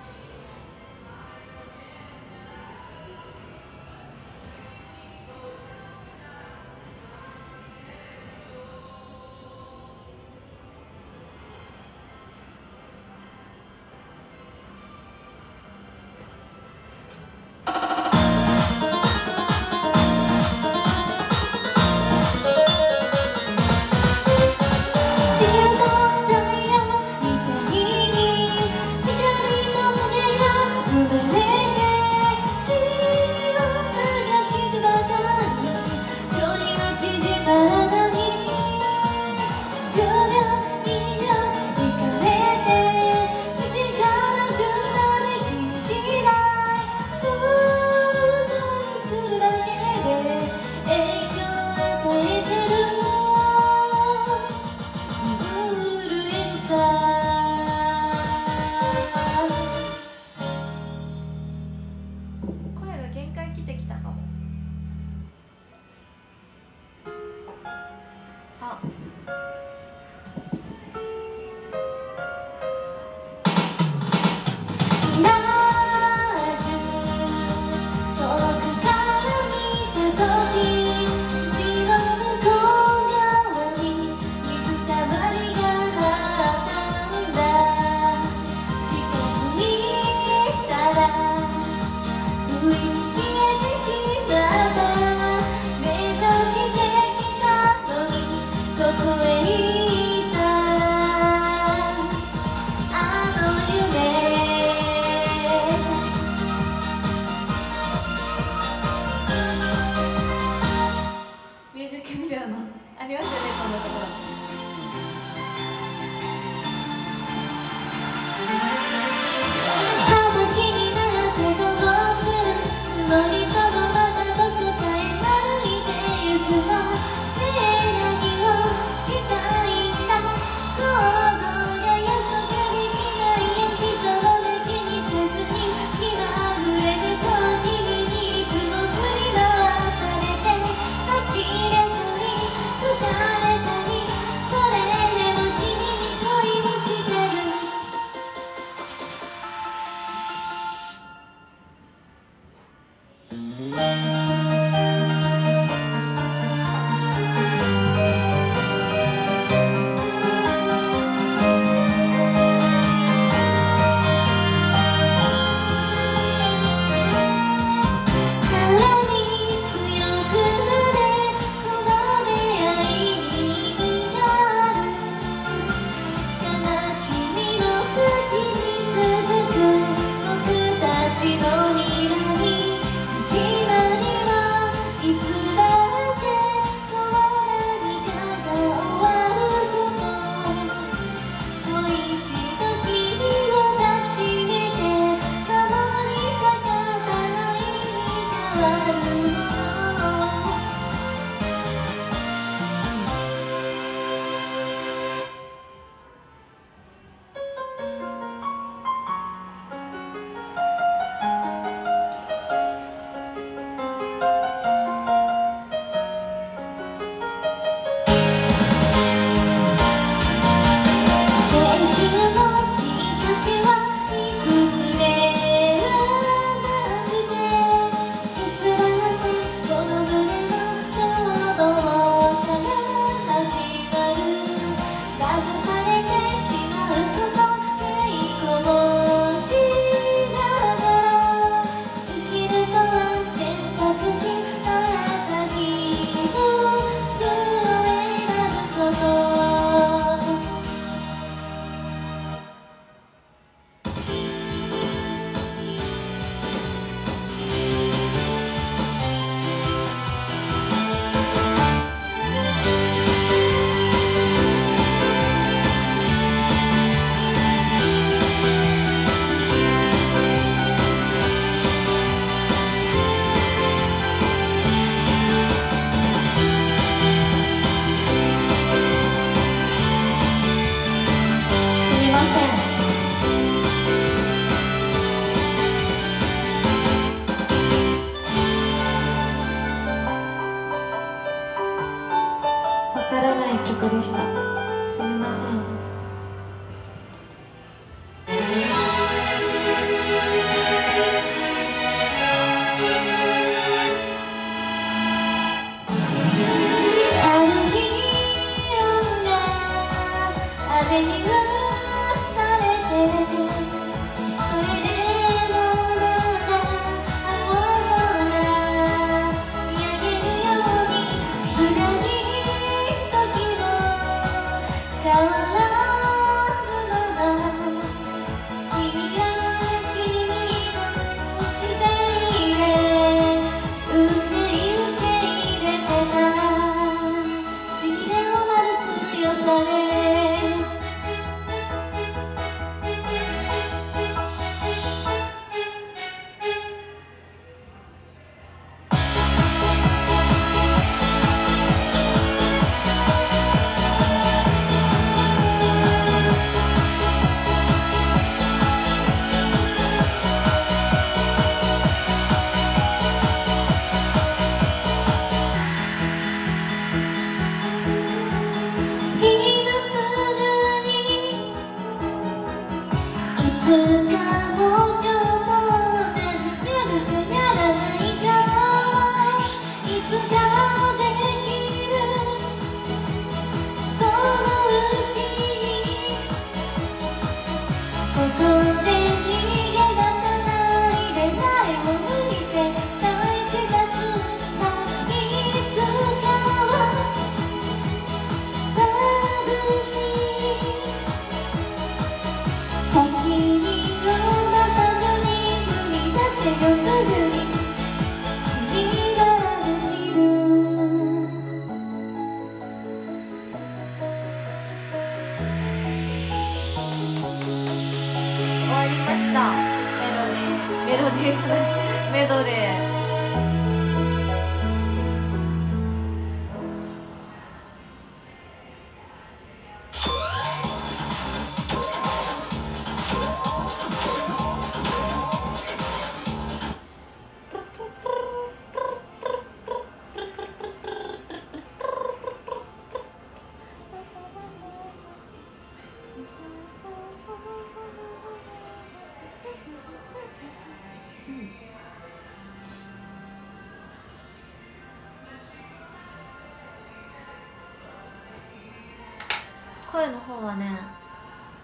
今日はね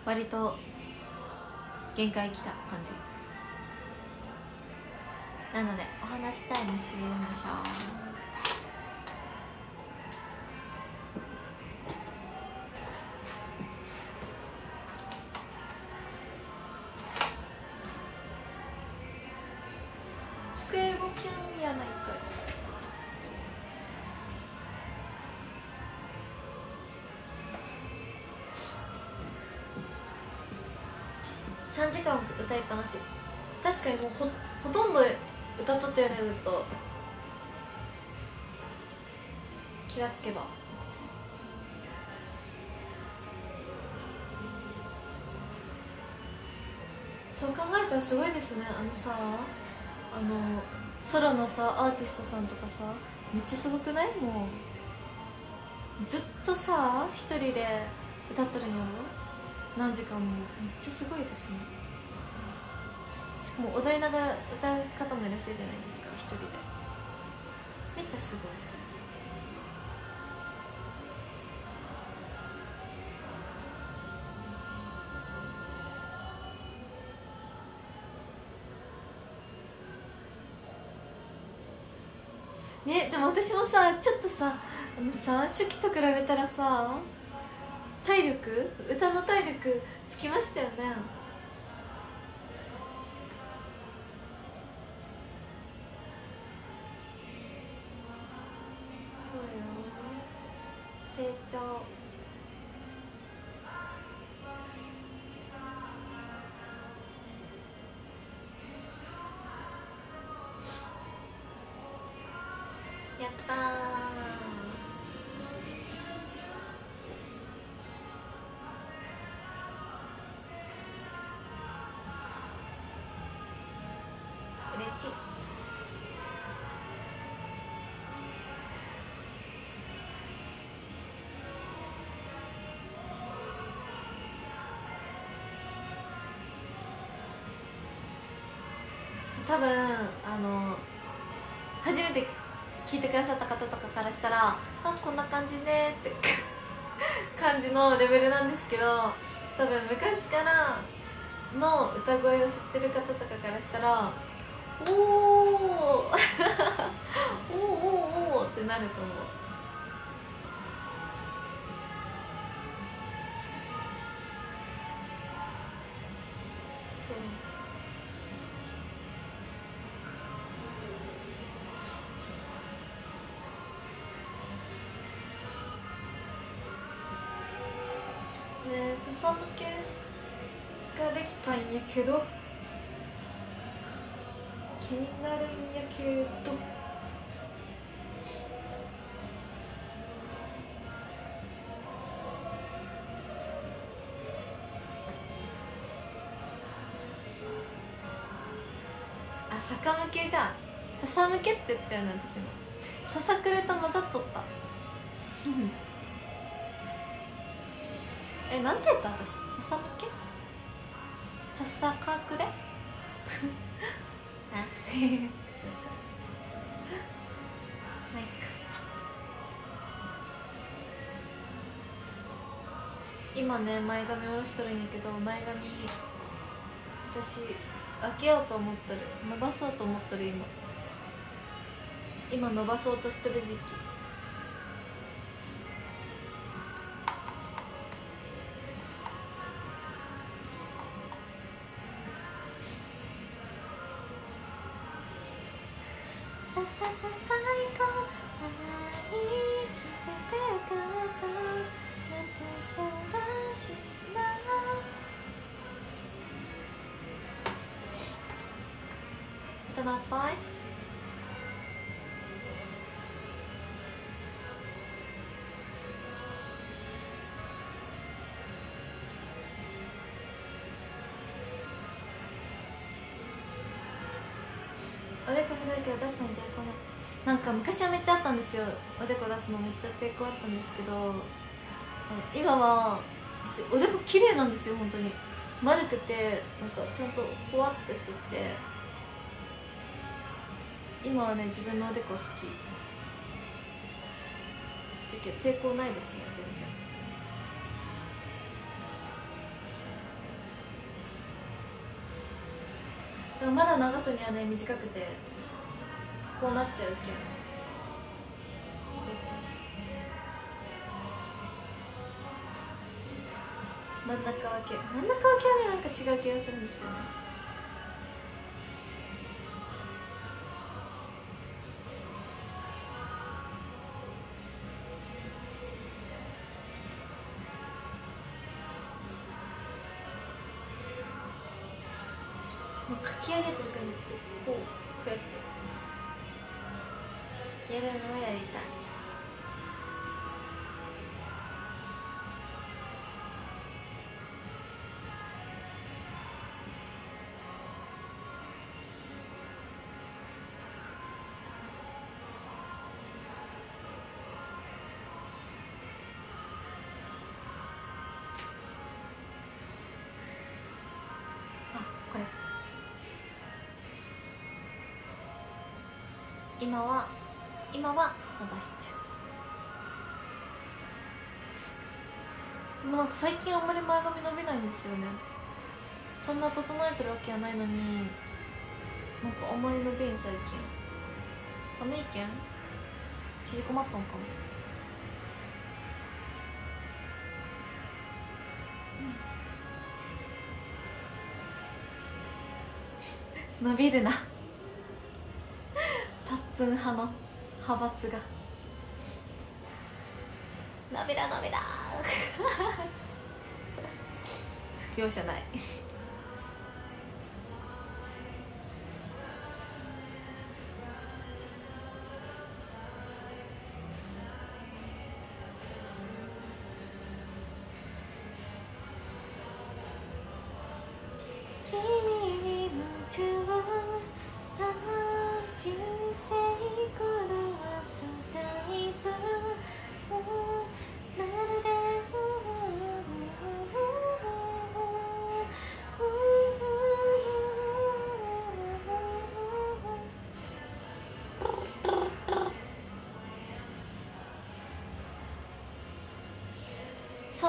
割と限界来た感じ。なのでお話しタイムしよ3時間歌いっぱなし。確かにもうほほとんど歌っとったよねずっと。気がつけば。そう考えたらすごいですねあのさあのソロのさアーティストさんとかさめっちゃすごくない？もうずっとさ一人で歌っとるんやろ？何時間も。めっちゃすごいですね。しかも踊りながら歌う方もいらっしゃるじゃないですか一人で。めっちゃすごい。ねでも私もさちょっとさあのさ初期と比べたらさ体力歌の体力つきましたよね。そうよ成長。多分あの初めて聞いてくださった方とかからしたらあこんな感じねって 感じのレベルなんですけど多分昔からの歌声を知ってる方とかからしたらおー おーおーおーってなると思う。けど気になるんやけど。あ坂向けじゃん。笹向けって言ったよね私も。ささくれと混ざっとった。えなんて言った私？笹向け？さかくれ あ？まあいっか今ね前髪下ろしとるんやけど前髪私開けようと思っとる。伸ばそうと思っとる今。今伸ばそうとしてる時期。けど出すのに抵抗ない。なんか昔はめっちゃあったんですよ。おでこ出すのめっちゃ抵抗あったんですけど今は私おでこ綺麗なんですよ本当に。丸くてなんかちゃんとほわっとしてて。今はね自分のおでこ好き。じゃ抵抗ないですね全然。でもまだ長さにはね短くて。こうなっちゃうけん。真ん中分け。真ん中分けはねなんか違う気がするんですよね。今は今は伸ばしちゃうでもなんか最近あんまり前髪伸びないんですよね。そんな整えてるわけはないのになんかあんまり伸びん最近。寒いけん？縮こまったんかも 伸びるなツン派の派閥が。涙涙。容赦ない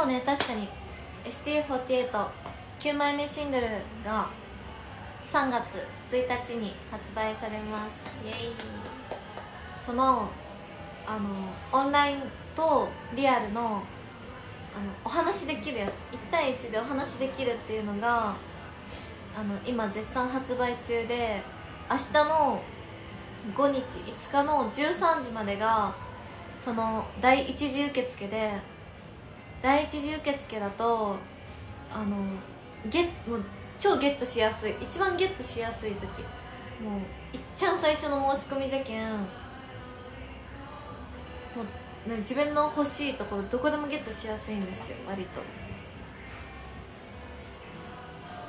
そうね確かに ST489 枚目シングルが3月1日に発売されます。イエイ。そのあのオンラインとリアルのあのお話できるやつ1対1でお話できるっていうのがあの今絶賛発売中で明日の5日5日の13時までがその第一次受付で第一次受付だとあのゲもう超ゲットしやすい。一番ゲットしやすい時。もういっちゃん最初の申し込みじゃけんもう、ね、自分の欲しいところどこでもゲットしやすいんですよ割と。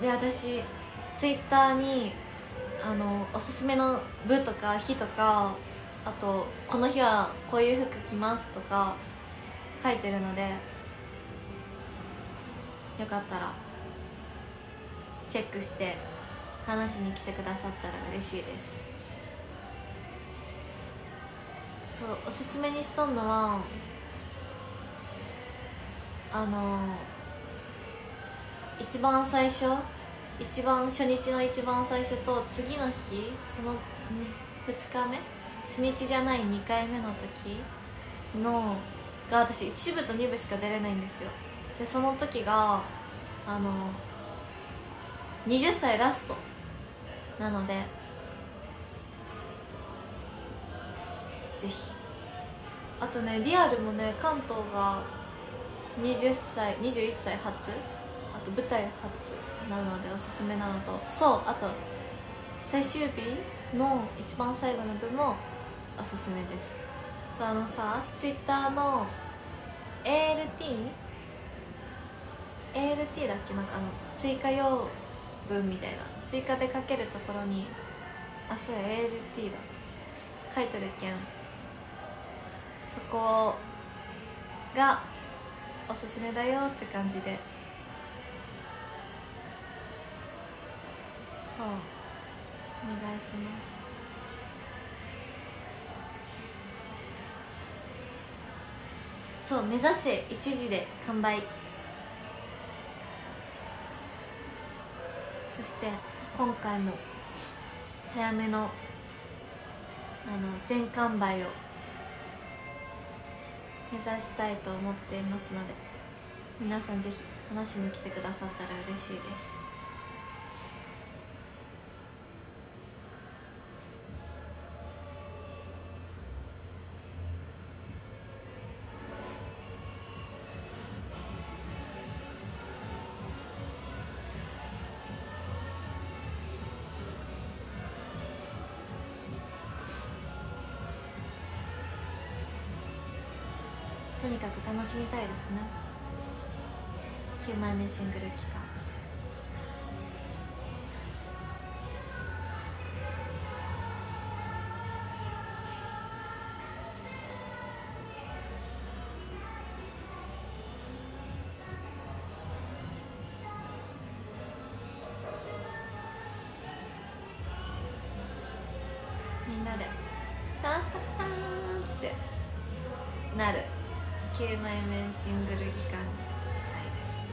で私ツイッターにあのおすすめの部とか日とかあとこの日はこういう服着ますとか書いてるのでよかったらチェックして話しに来てくださったら嬉しいです。そうおすすめにしとんのはあの一番最初一番初日の一番最初と次の日その2日目初日じゃない2回目の時のが私1部と2部しか出れないんですよ。でその時があの20歳ラストなのでぜひ。あとねリアルもね関東が20歳21歳初あと舞台初なのでおすすめなのとそうあと最終日の一番最後の部もおすすめです。そうあのさツイッターの ALT ALT だっけ？なんかあの追加用文みたいな。追加で書けるところにあそうや ALT だ。書いてるけん。そこがおすすめだよって感じで。そう。お願いします。そう目指せ1時で完売。そして今回も早めのあの全完売を目指したいと思っていますので皆さんぜひ話しに来てくださったら嬉しいです。にかく楽しみたいですね。9枚目シングル期間。みんなで楽しかったーってなる。9枚目シングル期間にしたいです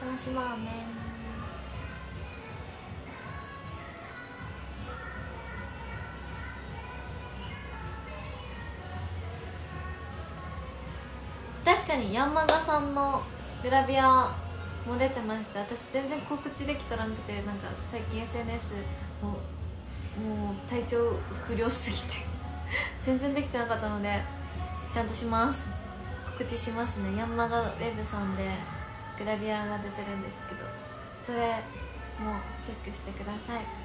楽しもうね。かにヤンマガさんのグラビアも出てまして私全然告知できとらんくてなんか最近 SNS ももう体調不良すぎて 全然できてなかったのでちゃんとします。告知しますね。ヤンマガウェブさんでグラビアが出てるんですけどそれもチェックしてください。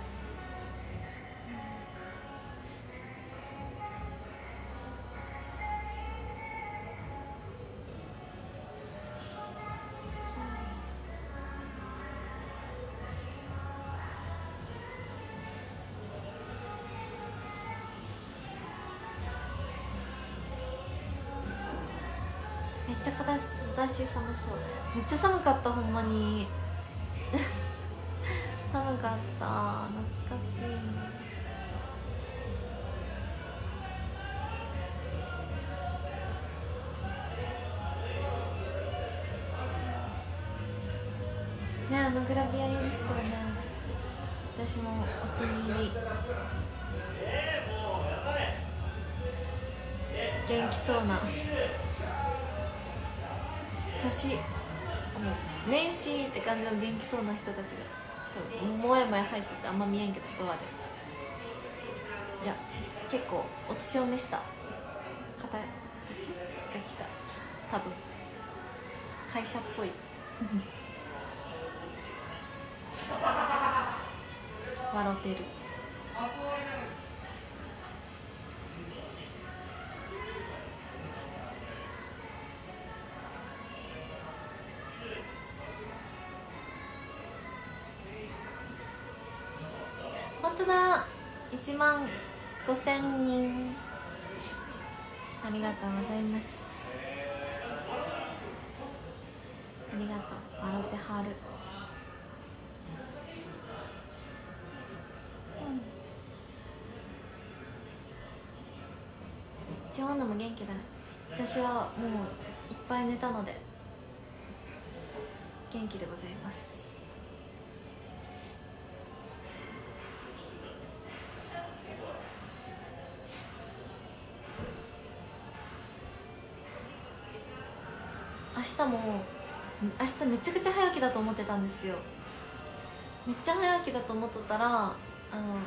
めっちゃ寒かったほんまに。寒かった。懐かしい。ねあのグラビアいいですよね。私もお気に入り。元気そうな。年。年始って感じの元気そうな人たちが。もやもや入っちゃってあんま見えんけどドアで。いや結構お年を召した。1万5000人。ありがとうございます。ありがとう。笑ってはる。地方のも元気だね。私はもういっぱい寝たので元気でございます。も明日めちゃくちゃ早起きだと思ってたんですよ。めっちゃ早起きだと思っとったらあの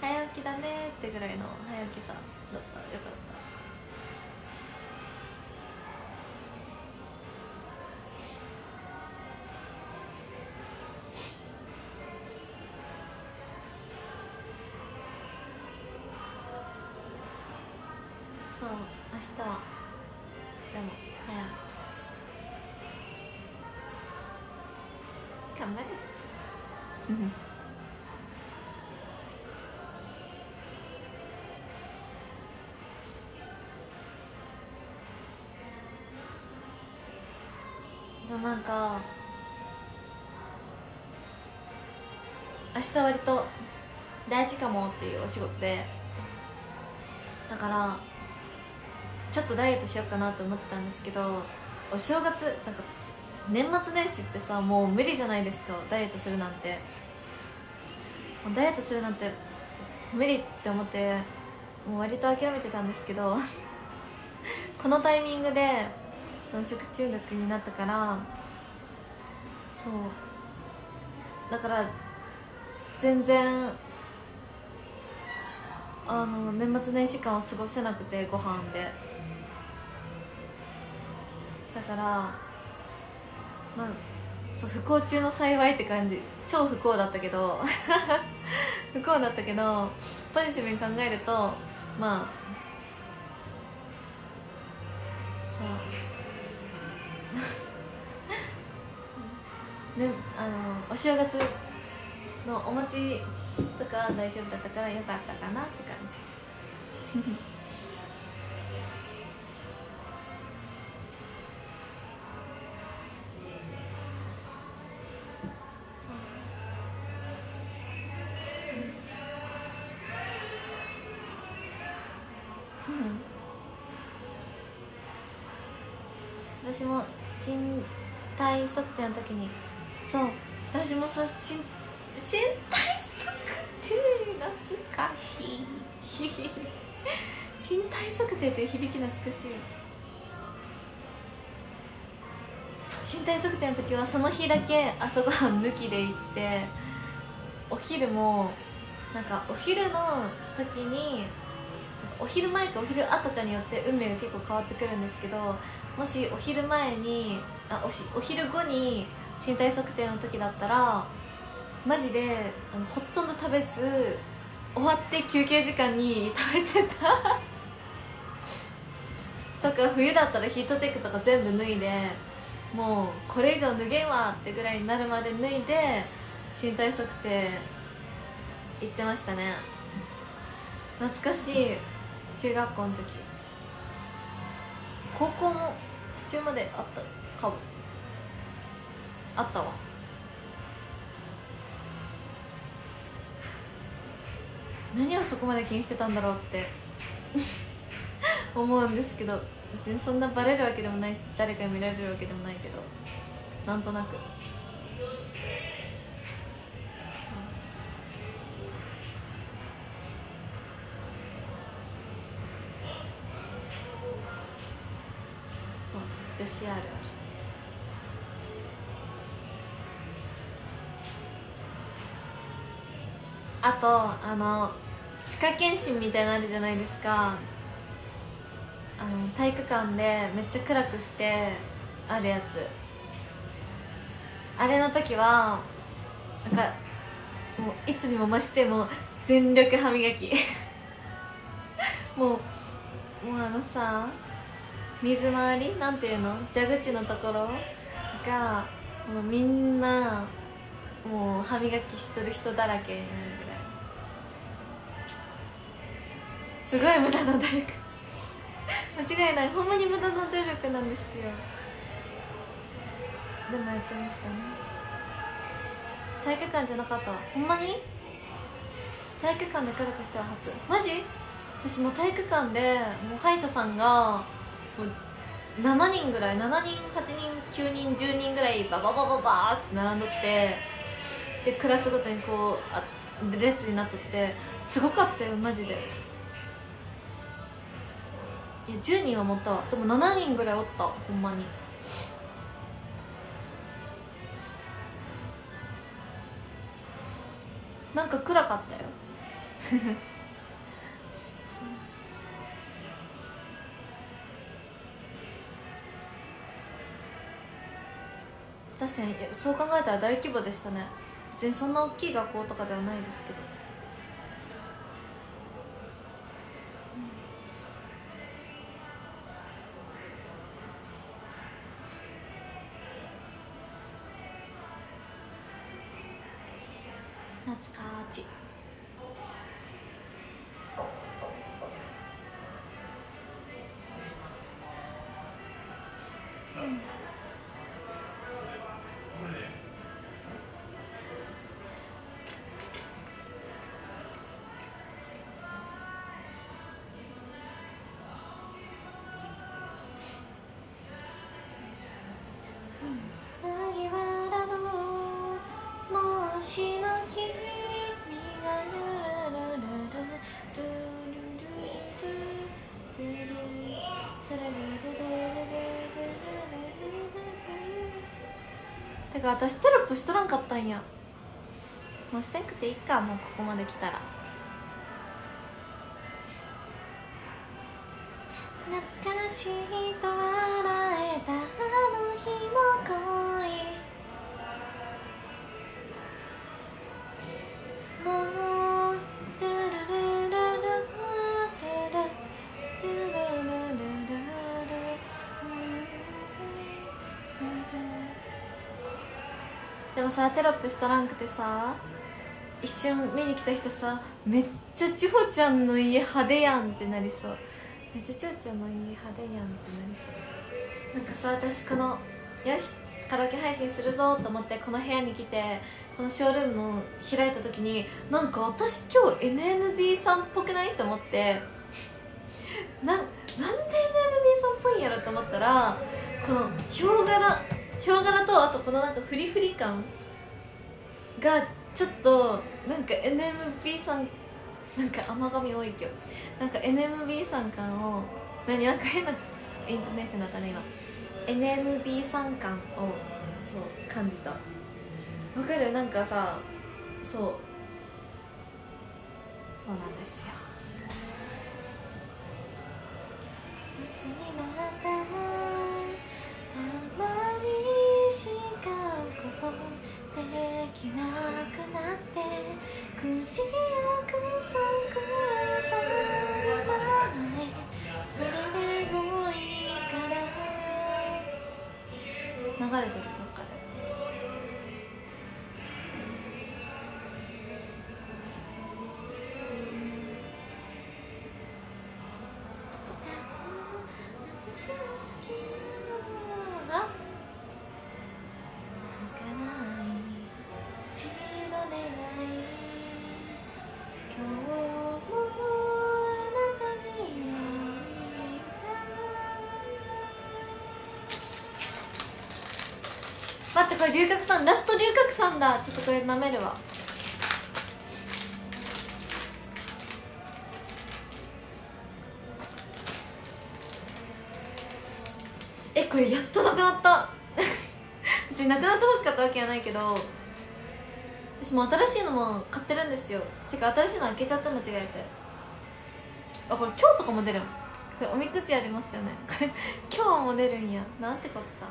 早起きだねってぐらいの早起きさだっなんか明日割と大事かもっていうお仕事でだからちょっとダイエットしようかなと思ってたんですけどお正月なんか年末年始ってさもう無理じゃないですかダイエットするなんて。ダイエットするなんて無理って思ってもう割と諦めてたんですけど このタイミングでそ食中毒になったからそう。だから全然あの年末年始間を過ごせなくてご飯で。だからまあそう不幸中の幸いって感じ。超不幸だったけど。不幸だったけどポジティブに考えるとまあねあのお正月のお餅とか大丈夫だったからよかったかなって感じ。私も身体測定の時にそう。私もさ身身体測定懐かしい。身体測定っていう響き懐かしい。身体測定の時はその日だけ朝ごはん抜きで行ってお昼もなんかお昼の時にお昼前かお昼後かによって運命が結構変わってくるんですけどもしお昼前にあおしお昼後に身体測定の時だったらマジであのほとんど食べず終わって休憩時間に食べてた。とか冬だったらヒートテックとか全部脱いでもうこれ以上脱げんわってぐらいになるまで脱いで身体測定行ってましたね。懐かしい中学校の時。高校も途中まであったかも。あったわ。何をそこまで気にしてたんだろうって。思うんですけど別にそんなバレるわけでもないし誰かに見られるわけでもないけどなんとなく。そう。女子あるあるあとあの歯科検診みたいなのあるじゃないですか。あの体育館でめっちゃ暗くしてあるやつ。あれの時はなんかもういつにも増しても全力歯磨き。もうもうあのさ水回り？なんていうの？蛇口のところ？がもうみんなもう歯磨きしとる人だらけ。になるすごい無駄な努力。間違いない。ほんまに無駄な努力なんですよ。でもやってましたね。体育館じゃなかったほんまに？体育館で暗くしては初マジ？私もう体育館でもう歯医者さんがもう7人ぐらい7人8人9人10人ぐらいバババババーって並んどってでクラスごとにこうあ列になっとってすごかったよマジで。いや10人はったわ。でも7人ぐらいおったほんまに。なんか暗かったよ。確かにそう考えたら大規模でしたね。別にそんな大きい学校とかではないですけど。懐かち麦わらのもしの君てか私テロップしとらんかったんや。もうせんくていいかもうここまで来たら。もさテロップしとらんくてさ一瞬見に来た人さめっちゃ千穂ちゃんの家派手やんってなりそう。めっちゃ千穂ちゃんの家派手やんってなりそう。なんかさ私このよしカラオケ配信するぞと思ってこの部屋に来てこのショールームを開いた時になんか私今日 NMB さんっぽくないと思ってななんで NMB さんっぽいんやろと思ったらこのヒョウ柄ヒョウ柄とあとこのなんかフリフリ感ちょっとなんか NMB さんなんか甘噛み多いけどなんか NMB さん感を何なんか変なイントネーションだったね今。NMB さん感をそう感じた。わかる？なんかさそう。そうなんですよ。これ龍角散ラスト龍角散だ。ちょっとこれ舐めるわ。えこれやっとなくなった。別になくなってほしかったわけじゃないけど私も新しいのも買ってるんですよ。てか新しいの開けちゃって間違えて。あこれ今日とかも出るん。これおみくじありますよね。これ今日も出るんや。なんてこった。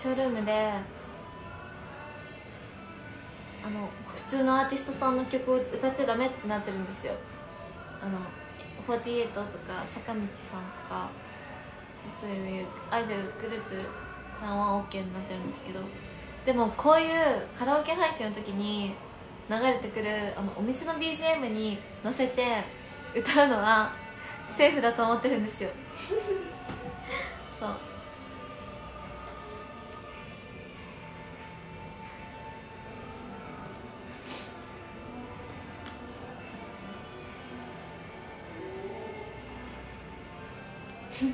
ショールームであの普通のアーティストさんの曲を歌っちゃダメってなってるんですよ。あの48とか坂道さんとかそういうアイドルグループさんは OK になってるんですけど。でもこういうカラオケ配信の時に流れてくるあのお店の BGM に乗せて歌うのはセーフだと思ってるんですよ。覚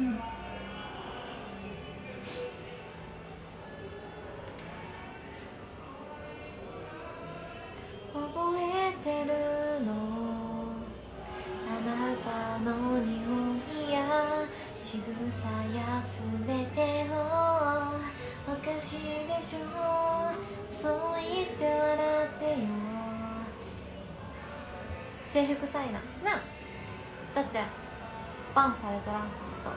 えてるの？あなたの匂いや仕草や全てをおかしいでしょ。そう言って笑ってよ制服臭いなな。だってバンされとらんちょっと。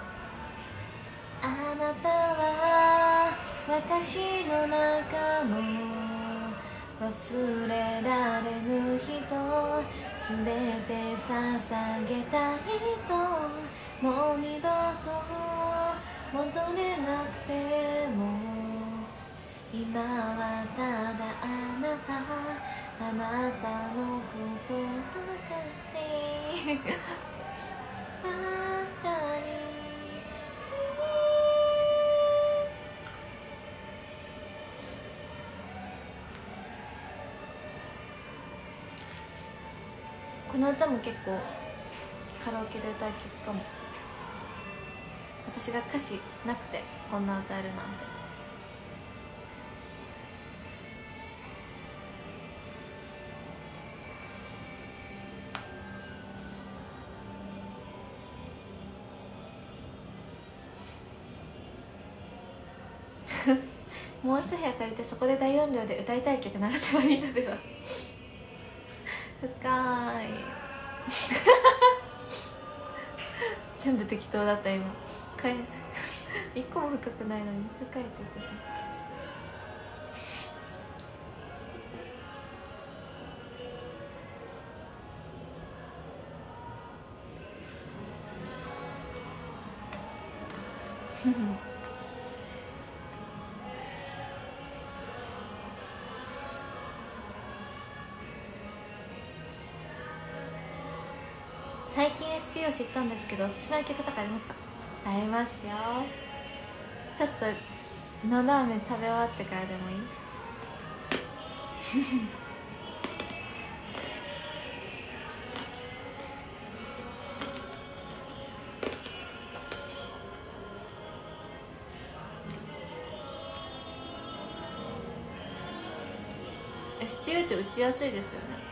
あなたは私の中の忘れられぬ人すべて捧げたいともう二度と戻れなくても。今はただあなたあなたのことばかり。の歌も結構カラオケで歌う曲かも。私が歌詞なくてこんな歌えるなんて。もう一部屋借りてそこで大音量で歌いたい曲流せばいいのでは。深い。全部適当だった今。かえ 一個も深くないのに深いって言ってしまった。知ったんですけどおすすめの曲とかありますか？ありますよ。ちょっとのど飴食べ終わってからでもいい？え STU って打ちやすいですよね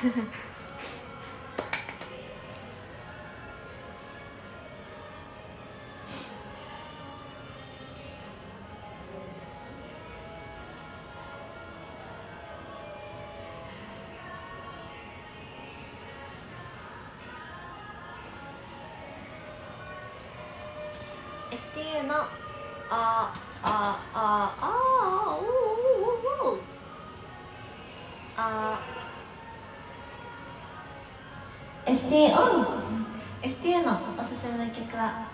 フフ。STU STU のおすすめの曲は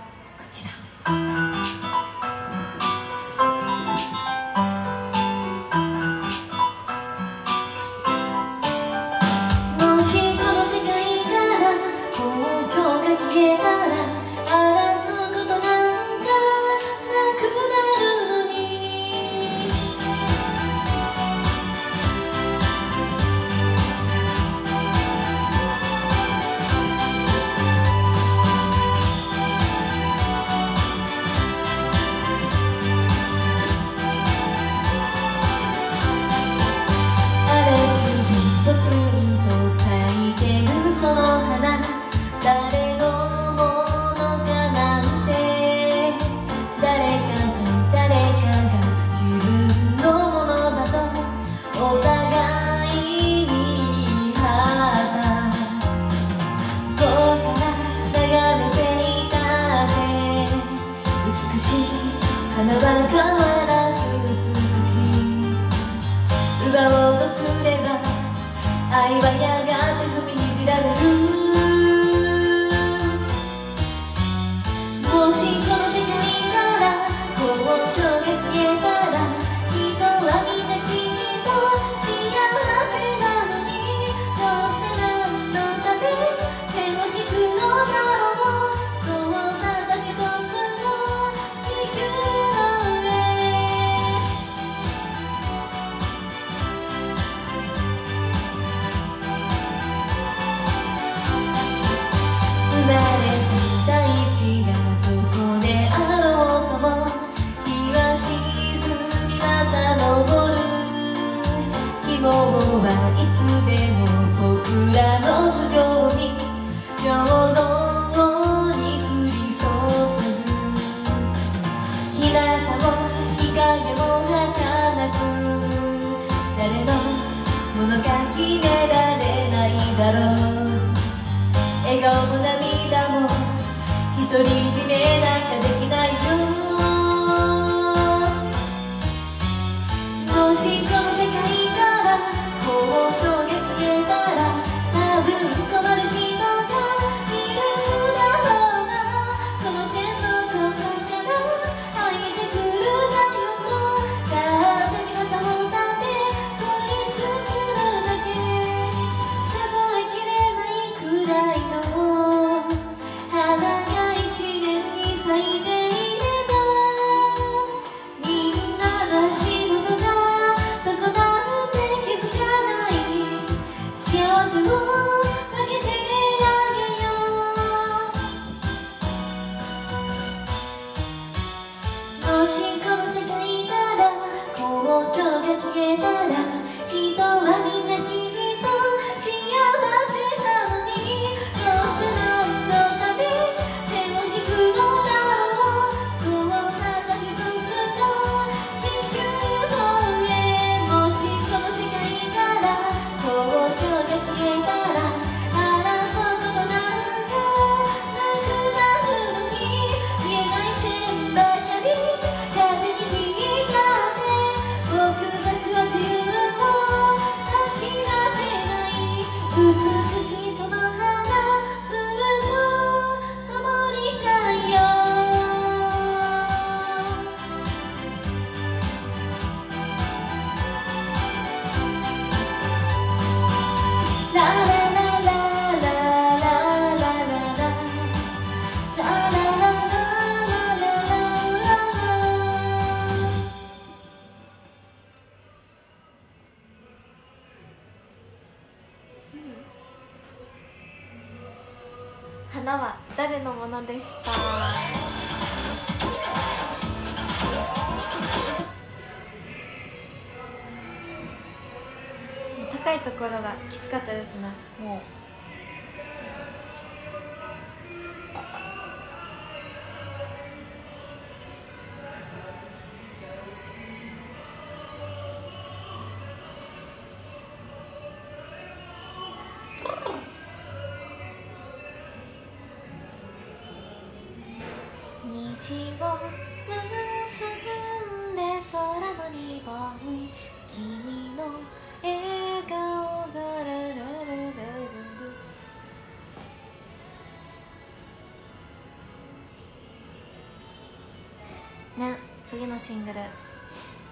シングル。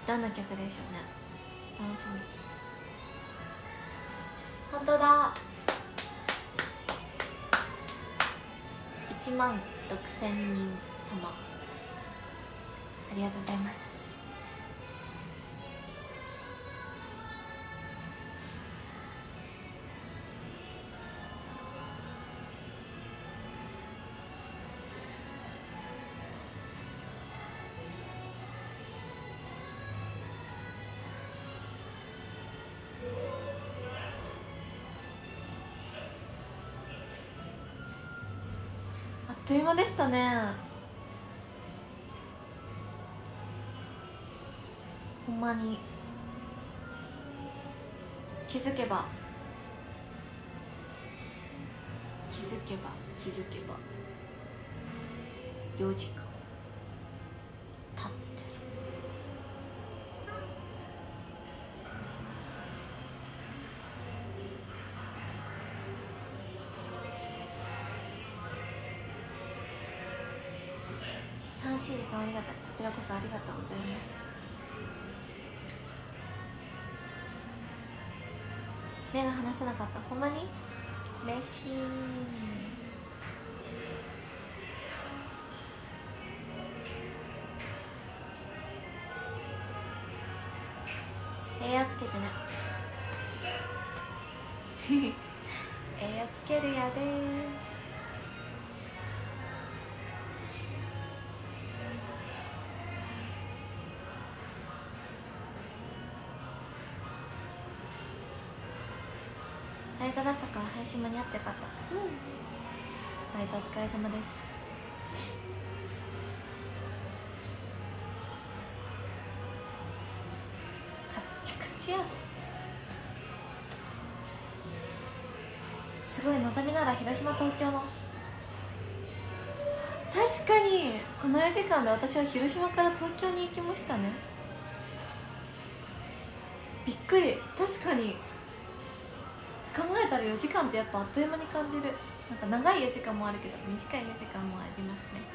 どんな曲でしょうね。楽しみ。本当だ。1万6000人様。ありがとうございます。という間でしたね。ほんまに。気づけば。気づけば気づけば。4時間。楽しい時間ありがたいこちらこそありがとうございます目が離せなかったほんまに嬉しいエアつけてねエアつけるやでったから配信間に合ってよかった。うん。ライトお疲れ様です。カッチカチやぞ。すごいのぞみなら広島東京の。確かにこの4時間で私は広島から東京に行きましたね。びっくり。確かに4時間ってやっぱあっという間に感じる。なんか長い4時間もあるけど短い4時間もありますね。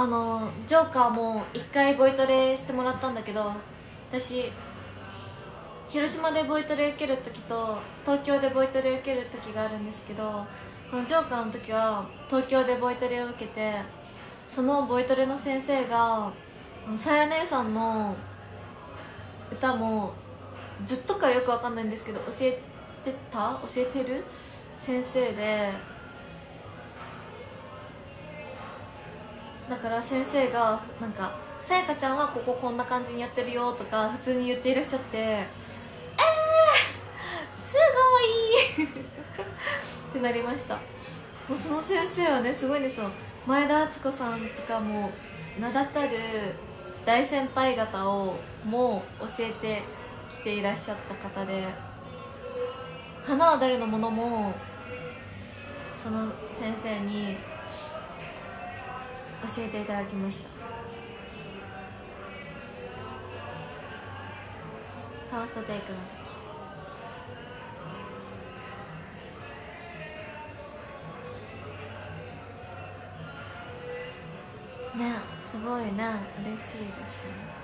あのジョーカーも一回ボイトレしてもらったんだけど私広島でボイトレ受ける時と東京でボイトレ受ける時があるんですけどこのジョーカーの時は東京でボイトレを受けてそのボイトレの先生がさや姉さんの歌もずっとかよくわかんないんですけど教えてた？教えてる？先生でだから先生がなんか「さやかちゃんはこここんな感じにやってるよ」とか普通に言っていらっしゃってえー、すごい!ってなりました。もうその先生はねすごいんですよ前田敦子さんとかも名だたる大先輩方をもう教えてきていらっしゃった方で「花は誰のものも」その先生に教えていただきました。ファーストテイクの時。ねすごいね嬉しいですね。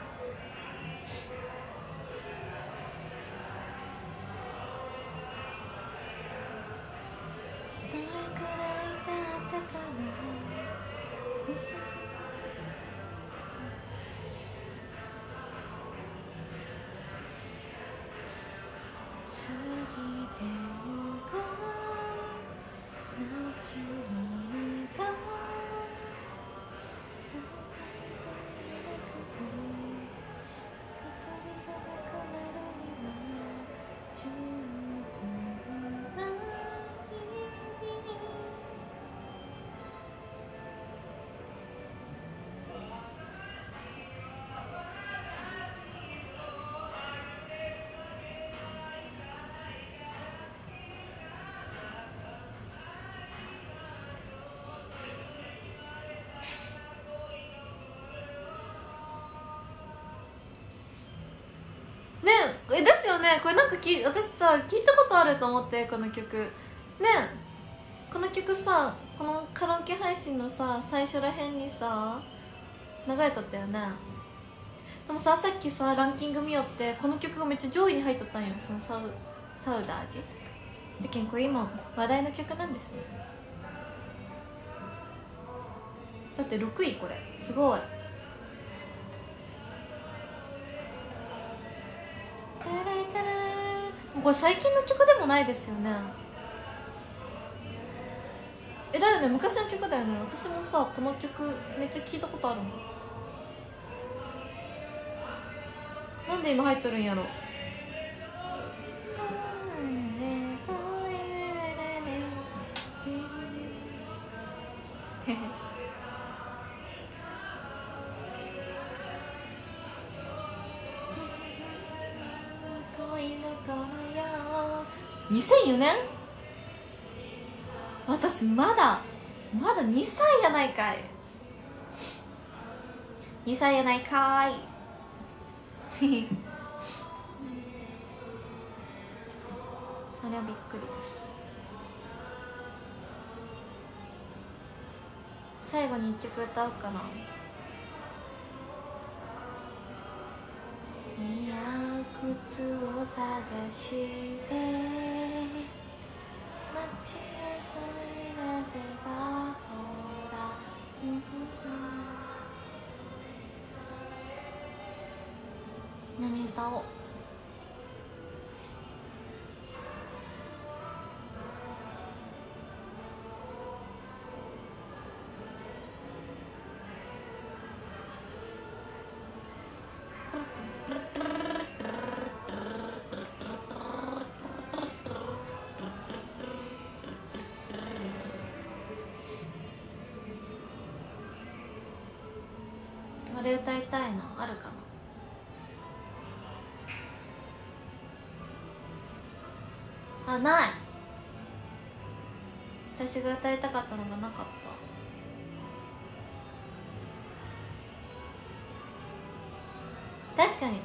えですよね。これなんかき私さ聞いたことあると思ってこの曲。ね。この曲さこのカラオケ配信のさ最初らへんにさ流れとったよね。でもささっきさランキング見よってこの曲がめっちゃ上位に入っとったんよ。そのサウサウダージ。事件これ今話題の曲なんですね。だって6位これ。すごい。これ最近の曲でもないですよね。えだよね。昔の曲だよね。私もさこの曲めっちゃ聞いたことあるもん。なんで今入っとるんやろ。2歳やないかーい。そりゃびっくりです。最後に1曲歌おうかな。いや靴を探してれ歌いたいのあるかな？あない。私が歌いたかったのがなかった。確かに。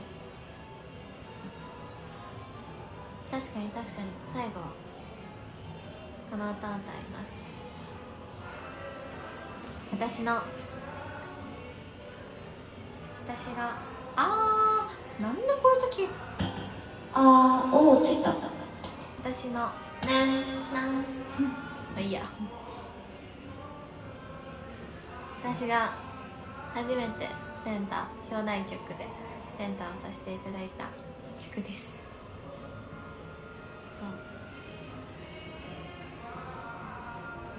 確かに確かに。最後はこの歌を歌います。私の私があーなんでこういう時あーおおついた。私のなんなん。まあいいや。私が初めてセンター表題曲でセンターをさせていただいた曲です。そう。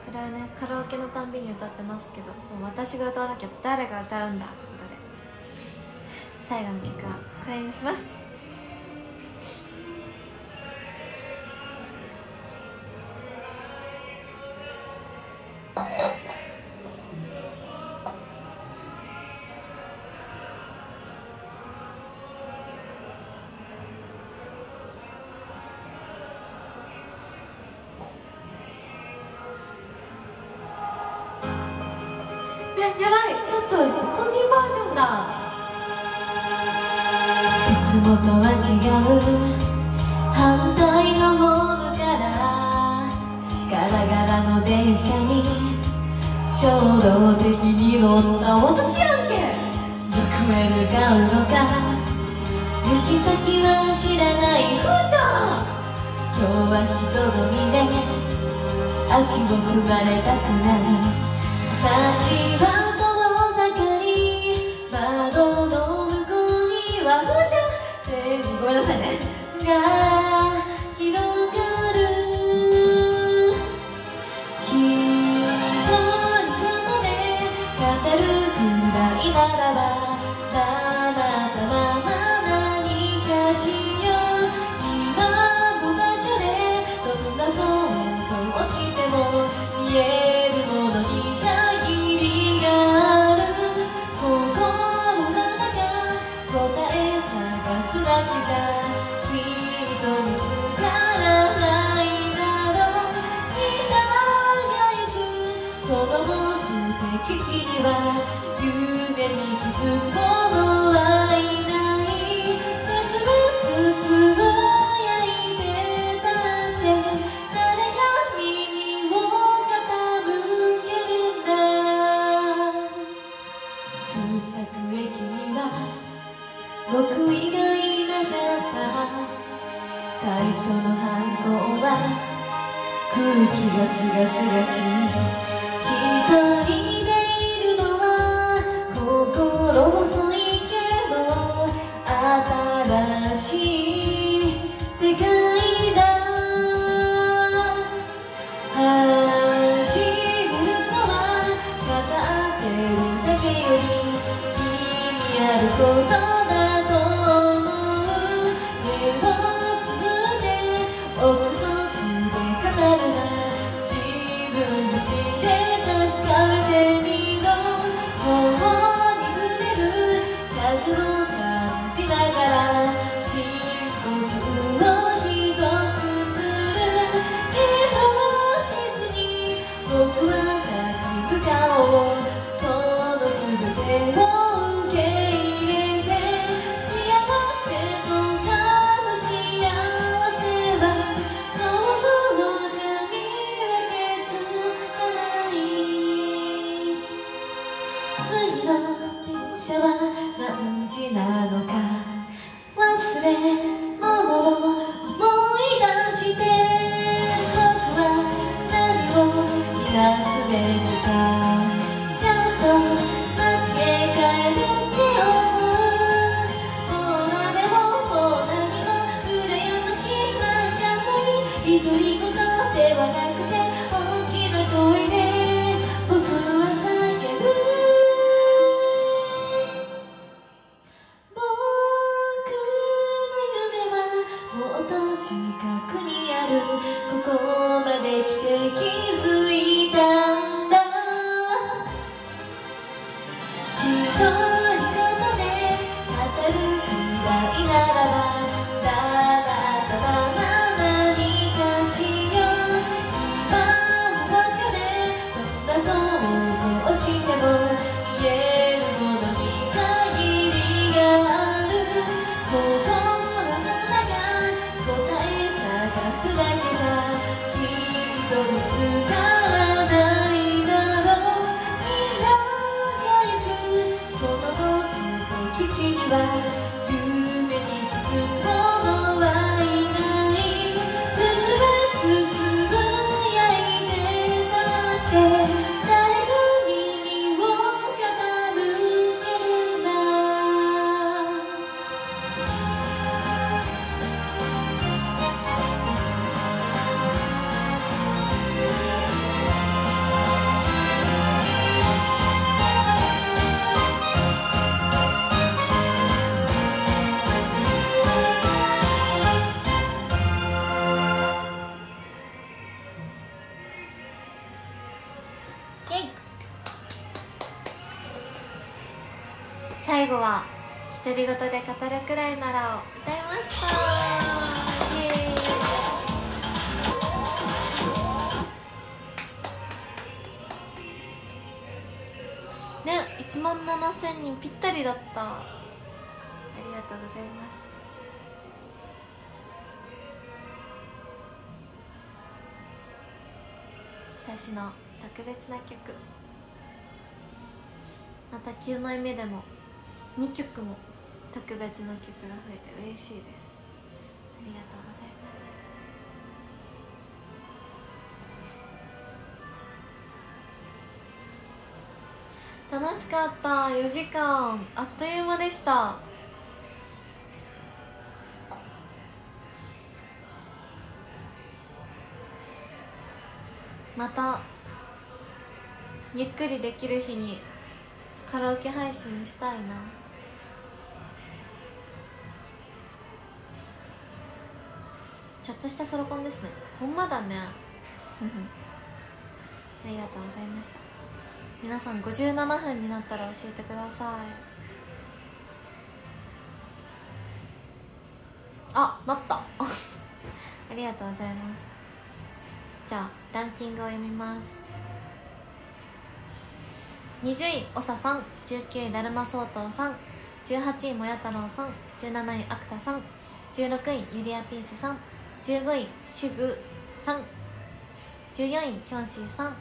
これはねカラオケのたんびに歌ってますけどもう私が歌わなきゃ誰が歌うんだとで最後の曲はこれにします。ややばい。ちょっと本人バージョンだ。いつもとは違う反対のホームか。らガラガラの電車に衝動的に乗った私やんけどこへ向かうのか行き先は知らないふーちゃん今日は人混みで足を踏まれたくない街はめんなさいね。独り言で語るくらいなら」を歌いました。イエーイ。ね1万7000人ぴったりだった。ありがとうございます。私の特別な曲。また9枚目でも2曲も特別な曲が増えて嬉しいです。ありがとうございます。楽しかった。4時間。あっという間でした。またゆっくりできる日にカラオケ配信したいな。としたソロコンですね。ほんまだね。ありがとうございました。皆さん57分になったら教えてください。あなった。ありがとうございます。じゃあランキングを読みます。20位おささん19位だるまそうとうさん18位もや太郎さん17位アクタさん16位ゆりやピースさん15位シグさん。14位キョンシーさん。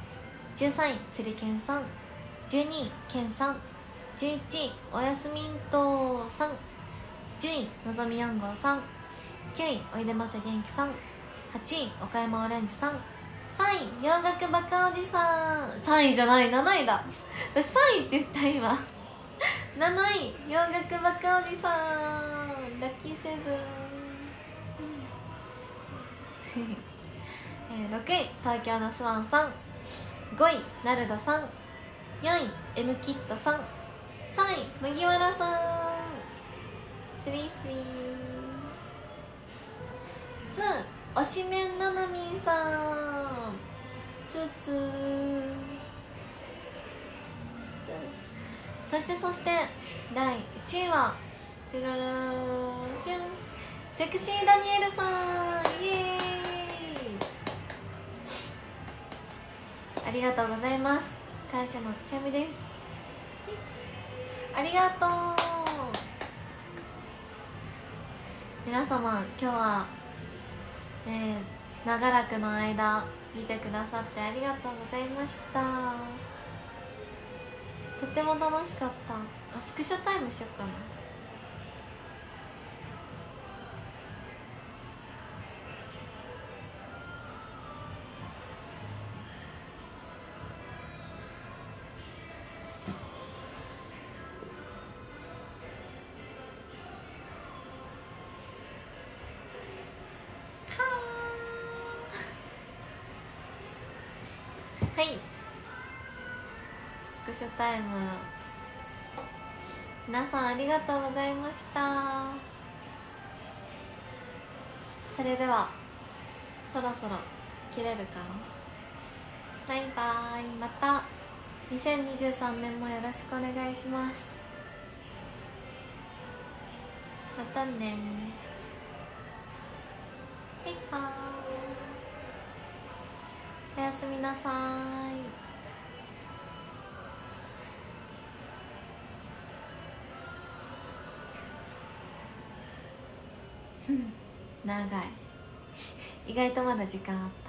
13位つりけんさん。12位ケンさん。11位おやすみんとうさん。10位のぞみ4号さん。9位おいでませ元気さん。8位岡山オレンジさん。3位洋楽バカおじさん。3位じゃない7位だ。私3位って言った今。7位洋楽バカおじさん。ラッキーセブン。えー6位東京のスワンさん。5位ナルドさん。4位 M キットさん。3位麦わらさん。 Three three。2推しメンななみんさん。ツーツー。ツー。そしてそして第1位はピロロロロヒュンセクシーダニエルさんイエーイありがとうございます。感謝のキャミです。ありがとう。皆様今日はえー、長らくの間見てくださってありがとうございました。とっても楽しかった。あスクショタイムしよっかな。スクショタイム。皆さんありがとうございました。それではそろそろ切れるかな？バイバイ。また2023年もよろしくお願いします。またね。バイバイ。おやすみなさい。長い。意外とまだ時間あって